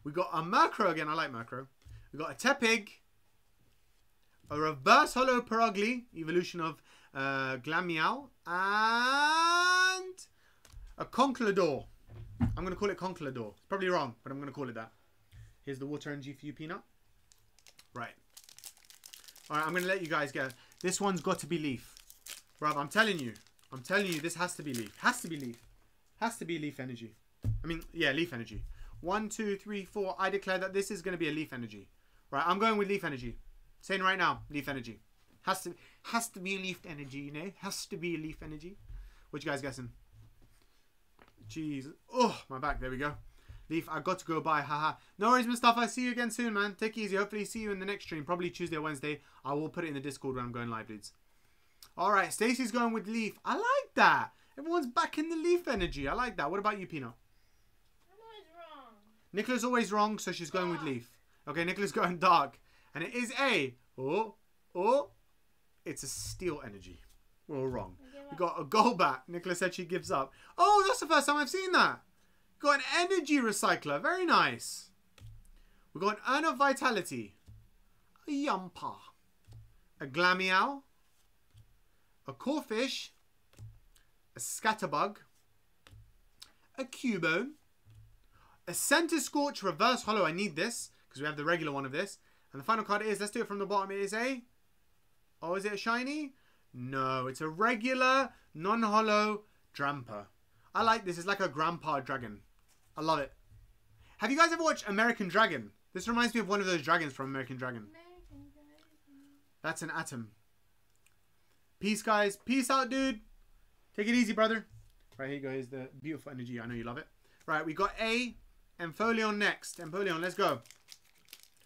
We got a Murkrow again. I like Murkrow. We got a Tepig, a Reverse Hollow Purugly, evolution of uh, and a Conkeldurr. I'm going to call it Conkeldurr. It's probably wrong, but I'm going to call it that. Here's the water energy for you, Peanut. Right. All right, I'm going to let you guys go. This one's got to be Leaf. Bruv, I'm telling you. I'm telling you, this has to be Leaf. Has to be Leaf. Has to be Leaf energy. I mean, yeah, Leaf energy. One, two, three, four. I declare that this is going to be a Leaf energy. Right, I'm going with Leaf energy. Saying right now, Leaf energy. Has to has to be Leaf energy, you know? Has to be a Leaf energy. What you guys guessing? Jeez. Oh, my back. There we go. Leaf, I got to go by. Haha. No worries, Mustafa. I see you again soon, man. Take it easy. Hopefully, see you in the next stream. Probably Tuesday or Wednesday. I will put it in the Discord when I'm going live, dudes. All right. Stacy's going with Leaf. I like that. Everyone's back in the Leaf energy. I like that. What about you, Peanut? I'm always wrong. Nicola's always wrong, so she's going with Leaf. Okay, Nicola's [LAUGHS] going dark. And it is a. Oh, oh. It's a steel energy. We're all wrong. We got a Golbat. Nicola said she gives up. Oh, that's the first time I've seen that. Got an energy recycler. Very nice. We got an Urn of Vitality. A Yamper. A Glameow. A Corphish. A Scatterbug. A Cubone. A Centiskorch Reverse Hollow. I need this because we have the regular one of this. And the final card is, let's do it from the bottom. It is a. Oh, is it a shiny? No, it's a regular, non-hollow Drampa. I like this. It's like a grandpa dragon. I love it. Have you guys ever watched American Dragon? This reminds me of one of those dragons from American Dragon. American Dragon. That's an atom. Peace, guys. Peace out, dude. Take it easy, brother. Right, here you go. Here's the beautiful energy. I know you love it. Right, we got A. Empoleon next. Empoleon, let's go.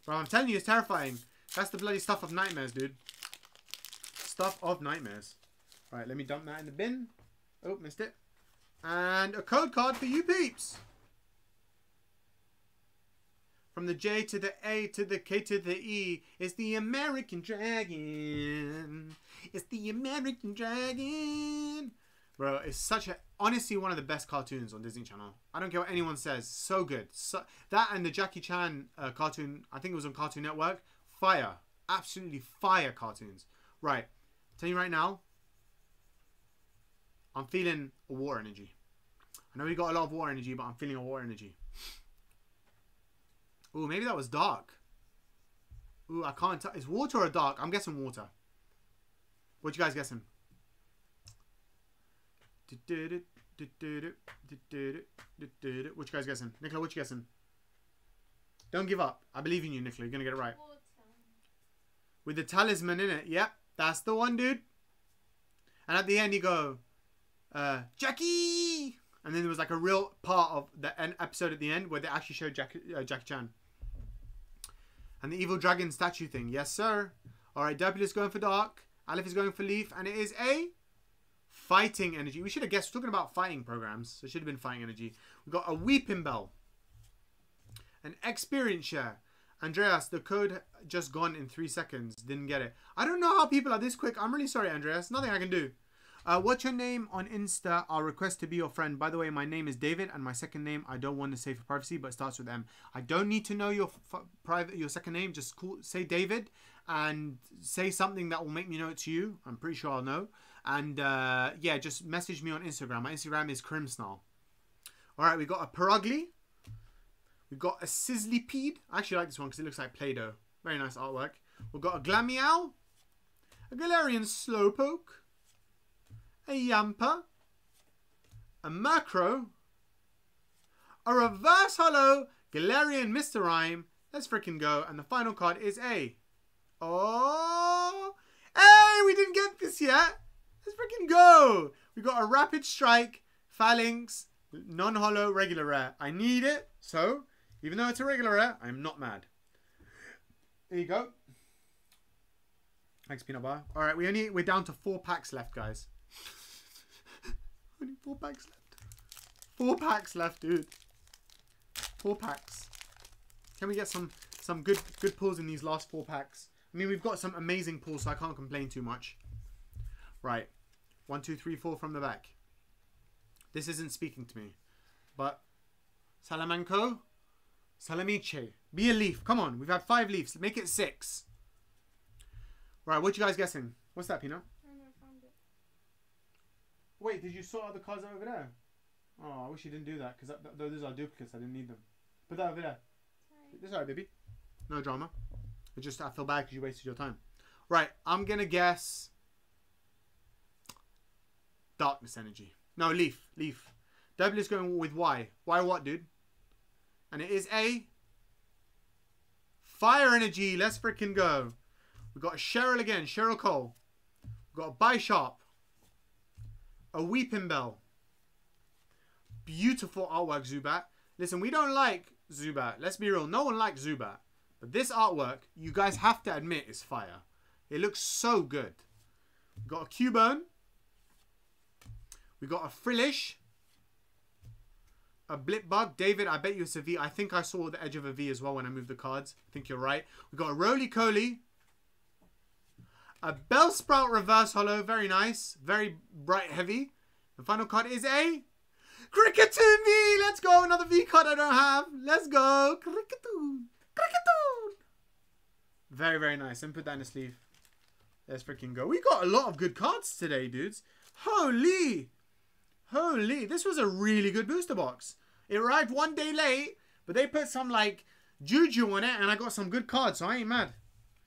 Bro, I'm telling you, it's terrifying. That's the bloody stuff of nightmares, dude. Stuff of nightmares. All right, let me dump that in the bin. Oh, missed it. And a code card for you peeps. From the J to the A to the K to the E, it's the American Dragon. It's the American Dragon. Bro, it's such a honestly one of the best cartoons on Disney Channel. I don't care what anyone says. So good. So, that and the Jackie Chan uh, cartoon, I think it was on Cartoon Network. Fire. Absolutely fire cartoons. Right. Tell you right now, I'm feeling a war energy. I know we got a lot of war energy, but I'm feeling a war energy. Ooh, maybe that was dark. Ooh, I can't tell. Is water or dark? I'm guessing water. What you guys guessing? What you guys guessing? Nicola, what you guessing? Don't give up. I believe in you, Nicola. You're gonna get it right. Water. With the talisman in it. Yep, that's the one, dude. And at the end, you go, uh, Jackie! And then there was like a real part of the end episode at the end where they actually showed Jack, uh, Jackie Chan. And the evil dragon statue thing. Yes, sir. All right, W is going for dark. Aleph is going for leaf. And it is a fighting energy. We should have guessed. We're talking about fighting programs. So it should have been fighting energy. We've got a Weepinbell. An experience share. Andreas, the code just gone in three seconds. Didn't get it. I don't know how people are this quick. I'm really sorry, Andreas. Nothing I can do. Uh, what's your name on Insta? I'll request to be your friend. By the way, my name is David, and my second name I don't want to say for privacy, but it starts with M. I don't need to know your private, your second name. Just call, say David, and say something that will make me know it's you. I'm pretty sure I'll know. And uh, yeah, just message me on Instagram. My Instagram is Crimsnarl. All All right, we got a Purugly. We got a Sizzlipede. I actually like this one because it looks like Play-Doh. Very nice artwork. We've got a Glameow, a Galarian Slowpoke, a Yamper, a Murkrow, a Reverse Hollow Galarian Mr. Rime. Let's freaking go. And the final card is a. Oh! Hey, we didn't get this yet. Let's freaking go. We got a Rapid Strike, Falinks, non-hollow, regular rare. I need it, so even though it's a regular rare, I'm not mad. There you go. Thanks, peanut butter. All right, we only we're down to four packs left, guys. [LAUGHS] only four packs left. Four packs left, dude. Four packs. Can we get some some good good pulls in these last four packs? I mean, we've got some amazing pulls, so I can't complain too much. Right, one, two, three, four from the back. This isn't speaking to me, but Salamanco, Salamiche, be a leaf. Come on, we've had five leaves. Make it six. Right, what you guys guessing? What's that, Pino? I found it. Wait, did you sort out the cards over there? Oh, I wish you didn't do that because those are duplicates. I didn't need them. Put that over there. Sorry. It's alright, baby. No drama. It just I feel bad because you wasted your time. Right, I'm gonna guess darkness energy. No, leaf, leaf. W is going with why. Why what, dude? And it is a fire energy. Let's freaking go. We've got Cheryl again, Cheryl Cole. We've got a Bisharp, a Weepinbell. Beautiful artwork, Zubat. Listen, we don't like Zubat. Let's be real. No one likes Zubat. But this artwork, you guys have to admit, is fire. It looks so good. We've got a Cubone. We've got a Frillish. A Blipbug. David, I bet you it's a V. I think I saw the edge of a V as well when I moved the cards. I think you're right. We've got a Rolycoly. A Bellsprout Reverse Hollow. Very nice. Very bright heavy. The final card is a Kricketune V. Let's go. Another V card I don't have. Let's go. Kricketune. Kricketune. Very, very nice. And put that in the sleeve. Let's freaking go. We got a lot of good cards today, dudes. Holy. Holy. This was a really good booster box. It arrived one day late, but they put some, like, juju on it, and I got some good cards, so I ain't mad.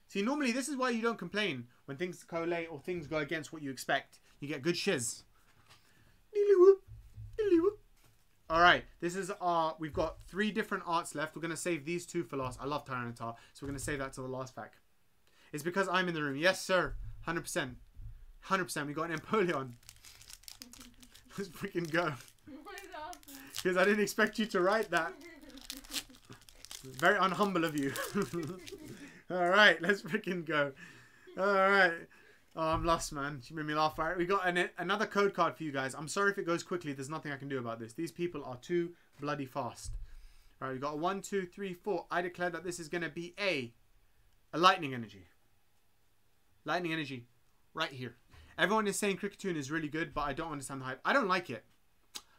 See, normally this is why you don't complain when things go late or things go against what you expect. You get good shiz. All right, this is our. We've got three different arts left. We're gonna save these two for last. I love Tyranitar, so we're gonna save that to the last pack. It's because I'm in the room. Yes, sir. Hundred percent. Hundred percent. We got an Empoleon. [LAUGHS] Let's freaking go. Because I didn't expect you to write that. Very unhumble of you. [LAUGHS] All right, let's freaking go. All right. Oh, I'm lost, man. She made me laugh. All right, we got an, another code card for you guys. I'm sorry if it goes quickly. There's nothing I can do about this. These people are too bloody fast. All right, we got one, two, three, four. I declare that this is going to be a a lightning energy. Lightning energy, right here. Everyone is saying Kricketune is really good, but I don't understand the hype. I don't like it.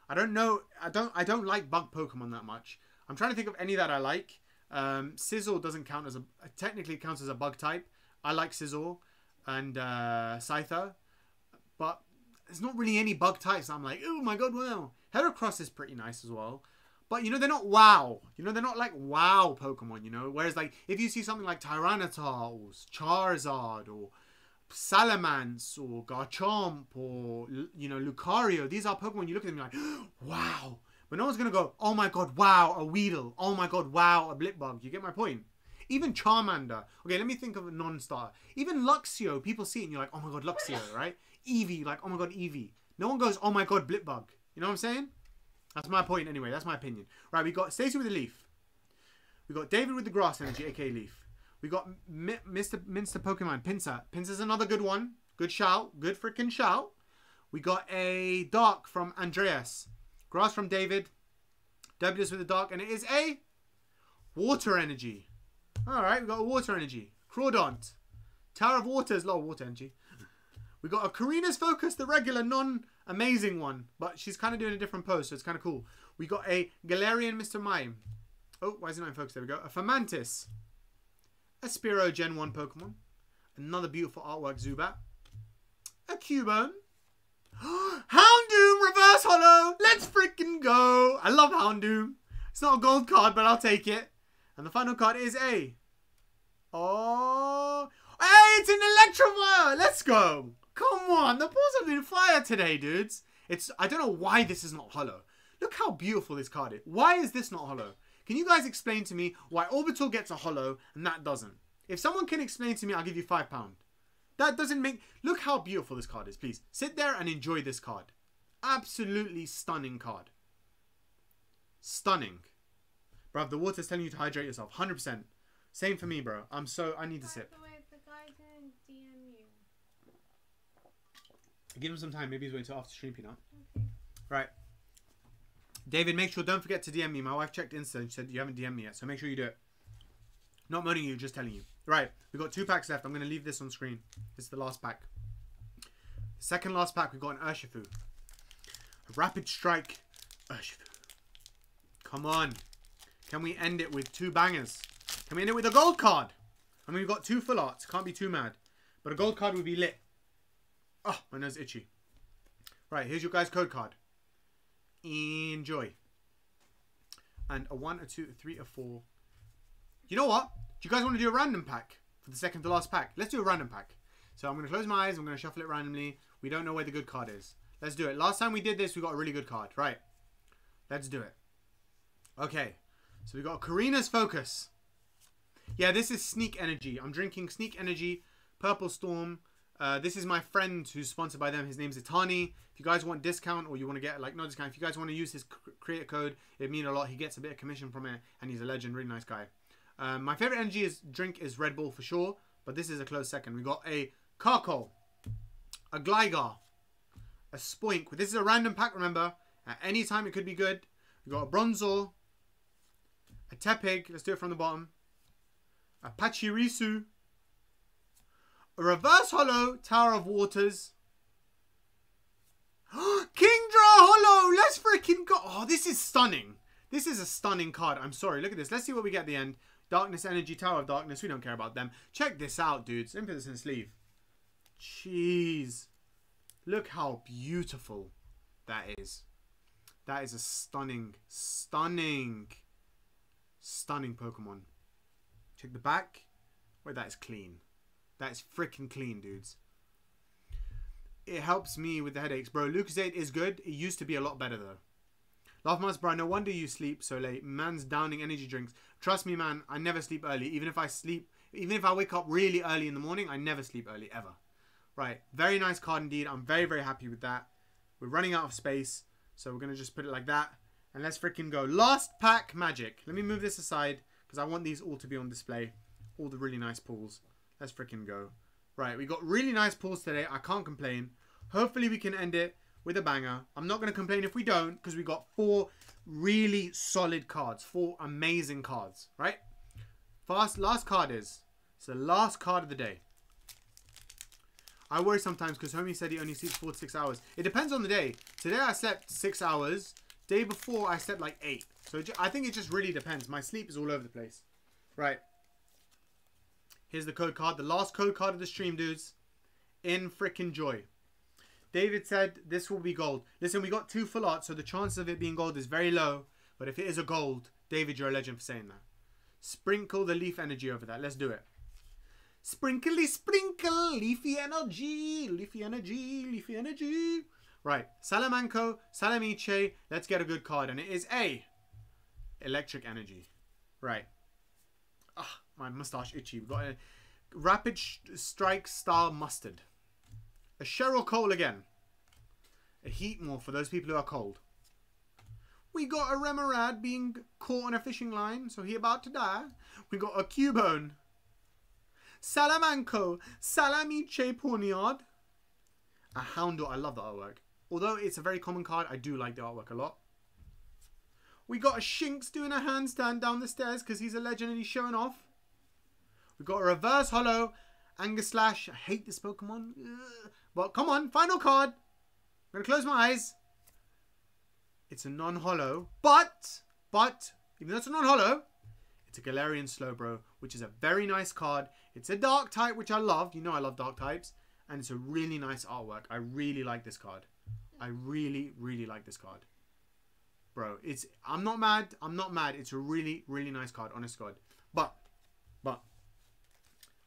I don't know. I don't. I don't like bug Pokemon that much. I'm trying to think of any that I like. Um, Sizzle doesn't count as a technically counts as a bug type. I like Sizzle and uh, Scyther, but there's not really any bug types. I'm like, oh my god, wow. Heracross is pretty nice as well. But you know they're not wow. You know they're not like wow Pokemon. You know, whereas like if you see something like Tyranitar or Charizard or Salamence or Garchomp or you know Lucario, these are Pokemon. You look at them, you're like, [GASPS] wow. But no one's gonna go, oh my god, wow, a Weedle. Oh my god, wow, a Blipbug. You get my point? Even Charmander. Okay, let me think of a non-star. Even Luxio, people see it and you're like, oh my god, Luxio, [LAUGHS] right? Eevee, like, oh my god, Eevee. No one goes, oh my god, Blipbug. You know what I'm saying? That's my point anyway. That's my opinion. Right, we got Stacy with the Leaf. We got David with the Grass Energy, aka Leaf. We got Mr. Minster Pokemon, Pinsir. Pinsir's another good one. Good shout. Good freaking shout. We got a Dark from Andreas. Grass from David. W's with the Dark. And it is a Water Energy. Alright, we got a Water Energy. Crawdaunt. Tower of Water is a lot of water energy. We got a Korrina's Focus, the regular, non-amazing one. But she's kind of doing a different pose, so it's kind of cool. We got a Galarian Mr. Mime. Oh, why is it not in focus? There we go. A Fomantis. A Spearow Gen 1 Pokemon. Another beautiful artwork Zubat. A Cubone. [GASPS] Houndoom reverse hollow. Let's freaking go. I love Houndoom. It's not a gold card, but I'll take it. And the final card is a. Oh. Hey, it's an Electivire. Let's go. Come on. The balls have been fire today, dudes. It's. I don't know why this is not hollow. Look how beautiful this card is. Why is this not hollow? Can you guys explain to me why Orbeetle gets a hollow and that doesn't? If someone can explain to me, I'll give you five pound. That doesn't make... Look how beautiful this card is, please. Sit there and enjoy this card. Absolutely stunning card. Stunning. Bruv, the water's telling you to hydrate yourself. 100%. Same for me, bro. I'm so... I need to sip. way, the guy didn't DM you. Give him some time. Maybe he's waiting till after stream, you know. Okay. Right. David, make sure, don't forget to DM me. My wife checked Insta and she said you haven't DM'd me yet, so make sure you do it. Not moaning you, just telling you. Right, we've got two packs left. I'm going to leave this on screen. This is the last pack. Second last pack, we've got an Urshifu. A Rapid Strike Urshifu. Come on. Can we end it with two bangers? Can we end it with a gold card? I mean, we've got two full arts. Can't be too mad. But a gold card would be lit. Oh, my nose itchy. Right, here's your guys' code card. Enjoy. And a one, a two, a three, a four. You know what? Do you guys want to do a random pack for the second to last pack? Let's do a random pack. So I'm going to close my eyes. I'm going to shuffle it randomly. We don't know where the good card is. Let's do it. Last time we did this, we got a really good card. Right. Let's do it. Okay. So we got Korrina's Focus. Yeah, this is Sneak Energy. I'm drinking Sneak Energy, Purple Storm. Uh, this is my friend who's sponsored by them. His name's Itani. If you guys want discount or you want to get like no discount, if you guys want to use his creator code, it mean a lot. He gets a bit of commission from it, and he's a legend, really nice guy. Um, my favorite energy is drink is Red Bull for sure, but this is a close second. We got a Carkol, a Gligar, a Spoink. This is a random pack. Remember, at any time it could be good. We got a Bronzor, a Tepig. Let's do it from the bottom. A Pachirisu, a Reverse Hollow Tower of Waters. [GASPS] Kingdra Hollow! Let's freaking go! Oh, this is stunning. This is a stunning card. I'm sorry. Look at this. Let's see what we get at the end. Darkness Energy, Tower of Darkness. We don't care about them. Check this out, dudes. Put this in sleeve. Jeez. Look how beautiful that is. That is a stunning, stunning, stunning Pokemon. Check the back. Wait, that is clean. That is freaking clean, dudes. It helps me with the headaches, bro. Lucozade is good. It used to be a lot better though. Love Mask, bro. No wonder you sleep so late. Man's downing energy drinks. Trust me, man. I never sleep early. Even if I sleep, even if I wake up really early in the morning, I never sleep early ever. Right. Very nice card indeed. I'm very very happy with that. We're running out of space, so we're gonna just put it like that. And let's freaking go. Last pack magic. Let me move this aside because I want these all to be on display. All the really nice pulls. Let's freaking go. Right, we got really nice pulls today. I can't complain. Hopefully we can end it with a banger. I'm not going to complain if we don't because we got four really solid cards. Four amazing cards, right? Fast, last card is. It's the last card of the day. I worry sometimes because homie said he only sleeps four to six hours. It depends on the day. Today I slept six hours. Day before I slept like eight. So I think it just really depends. My sleep is all over the place. Right. Here's the code card. The last code card of the stream, dudes. In freaking joy. David said this will be gold. Listen, we got two full arts, so the chance of it being gold is very low. But if it is a gold, David, you're a legend for saying that. Sprinkle the leaf energy over that. Let's do it. Sprinkly sprinkle, leafy energy, leafy energy, leafy energy. Right, Salamanco, Salamiche. Let's get a good card, and it is a electric energy. Right. My mustache itchy. We've got a rapid strike style mustard. A Cheryl Cole again. A heat more for those people who are cold. We got a Remoraid being caught on a fishing line, so he about to die. We got a Cubone. Salamanco, Salamiche Poniard. A Houndour, I love the artwork. Although it's a very common card, I do like the artwork a lot. We got a Shinx doing a handstand down the stairs because he's a legend and he's showing off. We got a reverse hollow Aegislash. I hate this Pokemon. Ugh. But come on, final card. I'm gonna close my eyes. It's a non-hollow, but but even though it's a non-hollow, it's a Galarian Slowbro, which is a very nice card. It's a dark type, which I love. You know I love dark types. and it's a really nice artwork. I really like this card. I really, really like this card. Bro, it's I'm not mad. I'm not mad. It's a really, really nice card, honest God. But, but,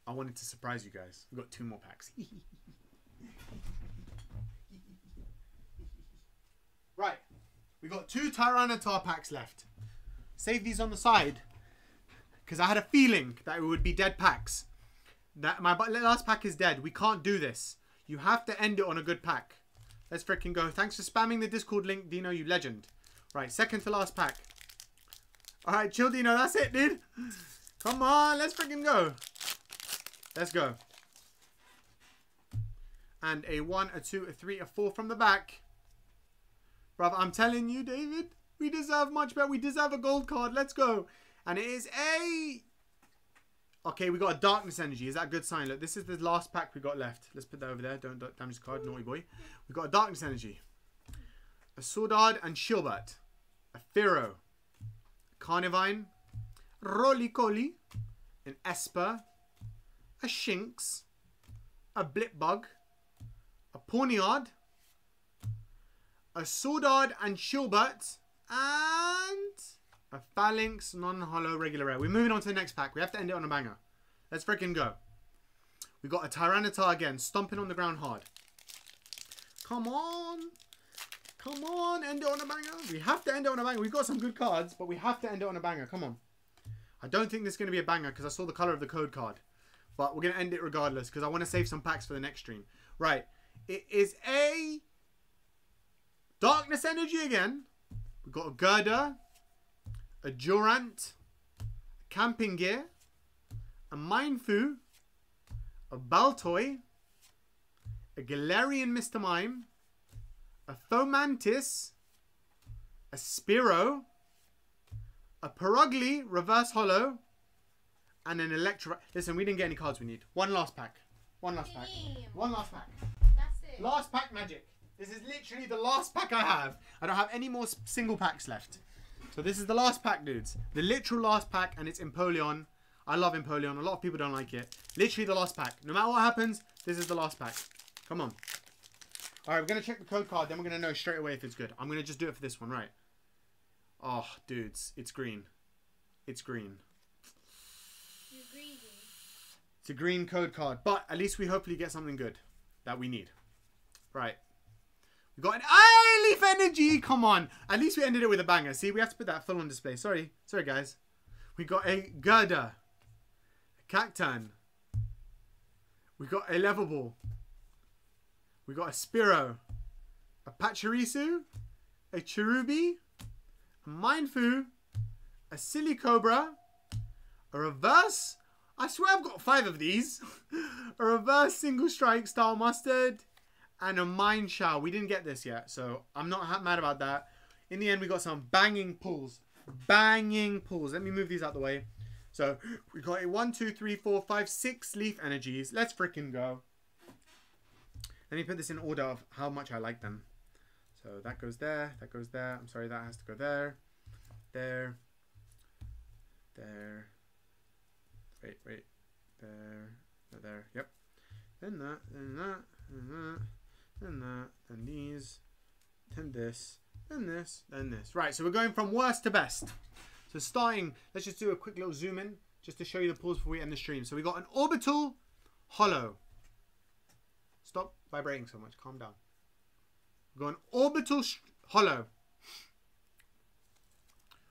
I wanted to surprise you guys. We've got two more packs. [LAUGHS] right. We got two Tyranitar packs left. Save these on the side. Because I had a feeling that it would be dead packs. That my last pack is dead. We can't do this. You have to end it on a good pack. Let's freaking go. Thanks for spamming the Discord link, Dino, you legend. Right, second to last pack. Alright, chill, Dino. That's it, dude. Come on, let's freaking go. Let's go. And a one, a two, a three, a four from the back. Brother, I'm telling you, David, we deserve much better. We deserve a gold card. Let's go. And it is a... Okay, we got a darkness energy. Is that a good sign? Look, this is the last pack we got left. Let's put that over there. Don't damage the card, naughty boy. We got a darkness energy. A Sordward and Shielbert. A Fearow. Carnivine. Rolycoly. An Espurr. A Shinx. A Blipbug. A Pawniard. A Sordward and Shielbert. And a Falinks non-hollow regular rare. We're moving on to the next pack. We have to end it on a banger. Let's freaking go. We got a Tyranitar again, stomping on the ground hard. Come on. Come on, end it on a banger. We have to end it on a banger. We've got some good cards, but we have to end it on a banger. Come on. I don't think this is going to be a banger because I saw the color of the code card. But we're going to end it regardless because I want to save some packs for the next stream. Right. It is a Darkness Energy again. We've got a Gurdurr, a Durant, a Camping Gear, a Mienfoo, a Baltoy, a Galarian Mr. Mime, a Fomantis, a Spearow, a Purugly Reverse Hollow, and an Electro. Listen, we didn't get any cards we need. One last pack. One last pack. One last pack. That's it. Last pack magic. This is literally the last pack I have. I don't have any more single packs left. So this is the last pack, dudes. The literal last pack, and it's Empoleon. I love Empoleon. A lot of people don't like it. Literally the last pack. No matter what happens, this is the last pack. Come on. All right, we're going to check the code card. Then we're going to know straight away if it's good. I'm going to just do it for this one, right? Oh, dudes. It's green. It's green. It's a green code card. But at least we hopefully get something good that we need. Right. We got an Eye Leaf Energy. Come on. At least we ended it with a banger. See, we have to put that full on display. Sorry. Sorry, guys. We got a Gurdurr. A Cacturne. We got a Levelball. We got a Spearow. A Pachirisu. A Cherubi. A Mienfoo. A Silicobra. A Reverse. I swear I've got five of these. [LAUGHS] a Reverse Single Strike Style Mustard and a Mind Shower. We didn't get this yet, so I'm not mad about that. In the end, we got some banging pulls. Banging pulls. Let me move these out the way. So we got a one, two, three, four, five, six leaf energies. Let's freaking go. Let me put this in order of how much I like them. So that goes there. That goes there. I'm sorry, that has to go there. There. There. Wait, wait. There. There. Yep. Then that. Then that. Then that. Then that. Then these. Then this. Then this. Then this. Right. So we're going from worst to best. So starting, let's just do a quick little zoom in just to show you the pause before we end the stream. So we got an Orbeetle hollow. Stop vibrating so much. Calm down. We've got an Orbeetle hollow.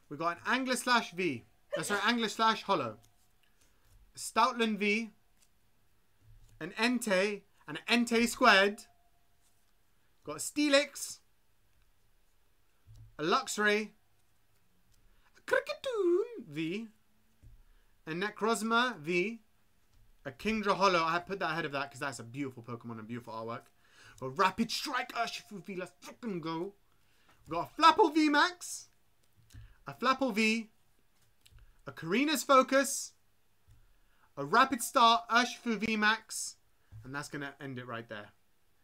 We've got an Aegislash V. Uh, That's our Aegislash hollow. Stoutland V. An Entei. And an Entei squared. Got a Steelix. A Luxray. A Kricketune V. A Necrozma V. A Kingdra Hollow. I put that ahead of that because that's a beautiful Pokemon and beautiful artwork. A Rapid Strike oh, Urshifu V. Let's fucking go. We've got a Flapple V Max. A Flapple V. A Korrina's Focus. A Rapid Start Urshifu V Max. And that's going to end it right there.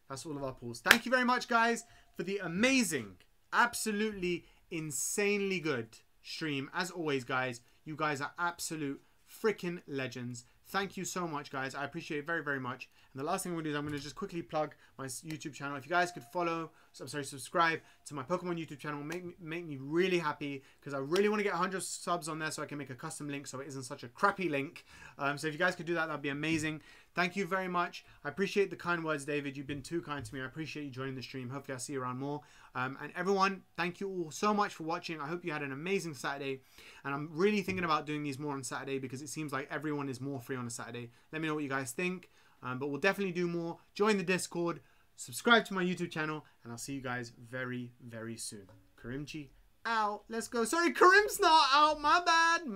That's all of our pulls. Thank you very much, guys, for the amazing, absolutely insanely good stream. As always, guys, you guys are absolute freaking legends. Thank you so much, guys. I appreciate it very, very much. And the last thing I'm going to do is I'm going to just quickly plug my YouTube channel. If you guys could follow, I'm sorry, subscribe to my Pokemon YouTube channel, make me, make me really happy because I really want to get 100 subs on there so I can make a custom link so it isn't such a crappy link. Um, so if you guys could do that, that'd be amazing. Thank you very much. I appreciate the kind words, David. You've been too kind to me. I appreciate you joining the stream. Hopefully, I'll see you around more. Um, and everyone, thank you all so much for watching. I hope you had an amazing Saturday. And I'm really thinking about doing these more on Saturday because it seems like everyone is more free on a Saturday. Let me know what you guys think. Um, but we'll definitely do more. Join the Discord, subscribe to my YouTube channel, and I'll see you guys very, very soon. Karimchii out. Let's go. Sorry, Karim's not out. My bad.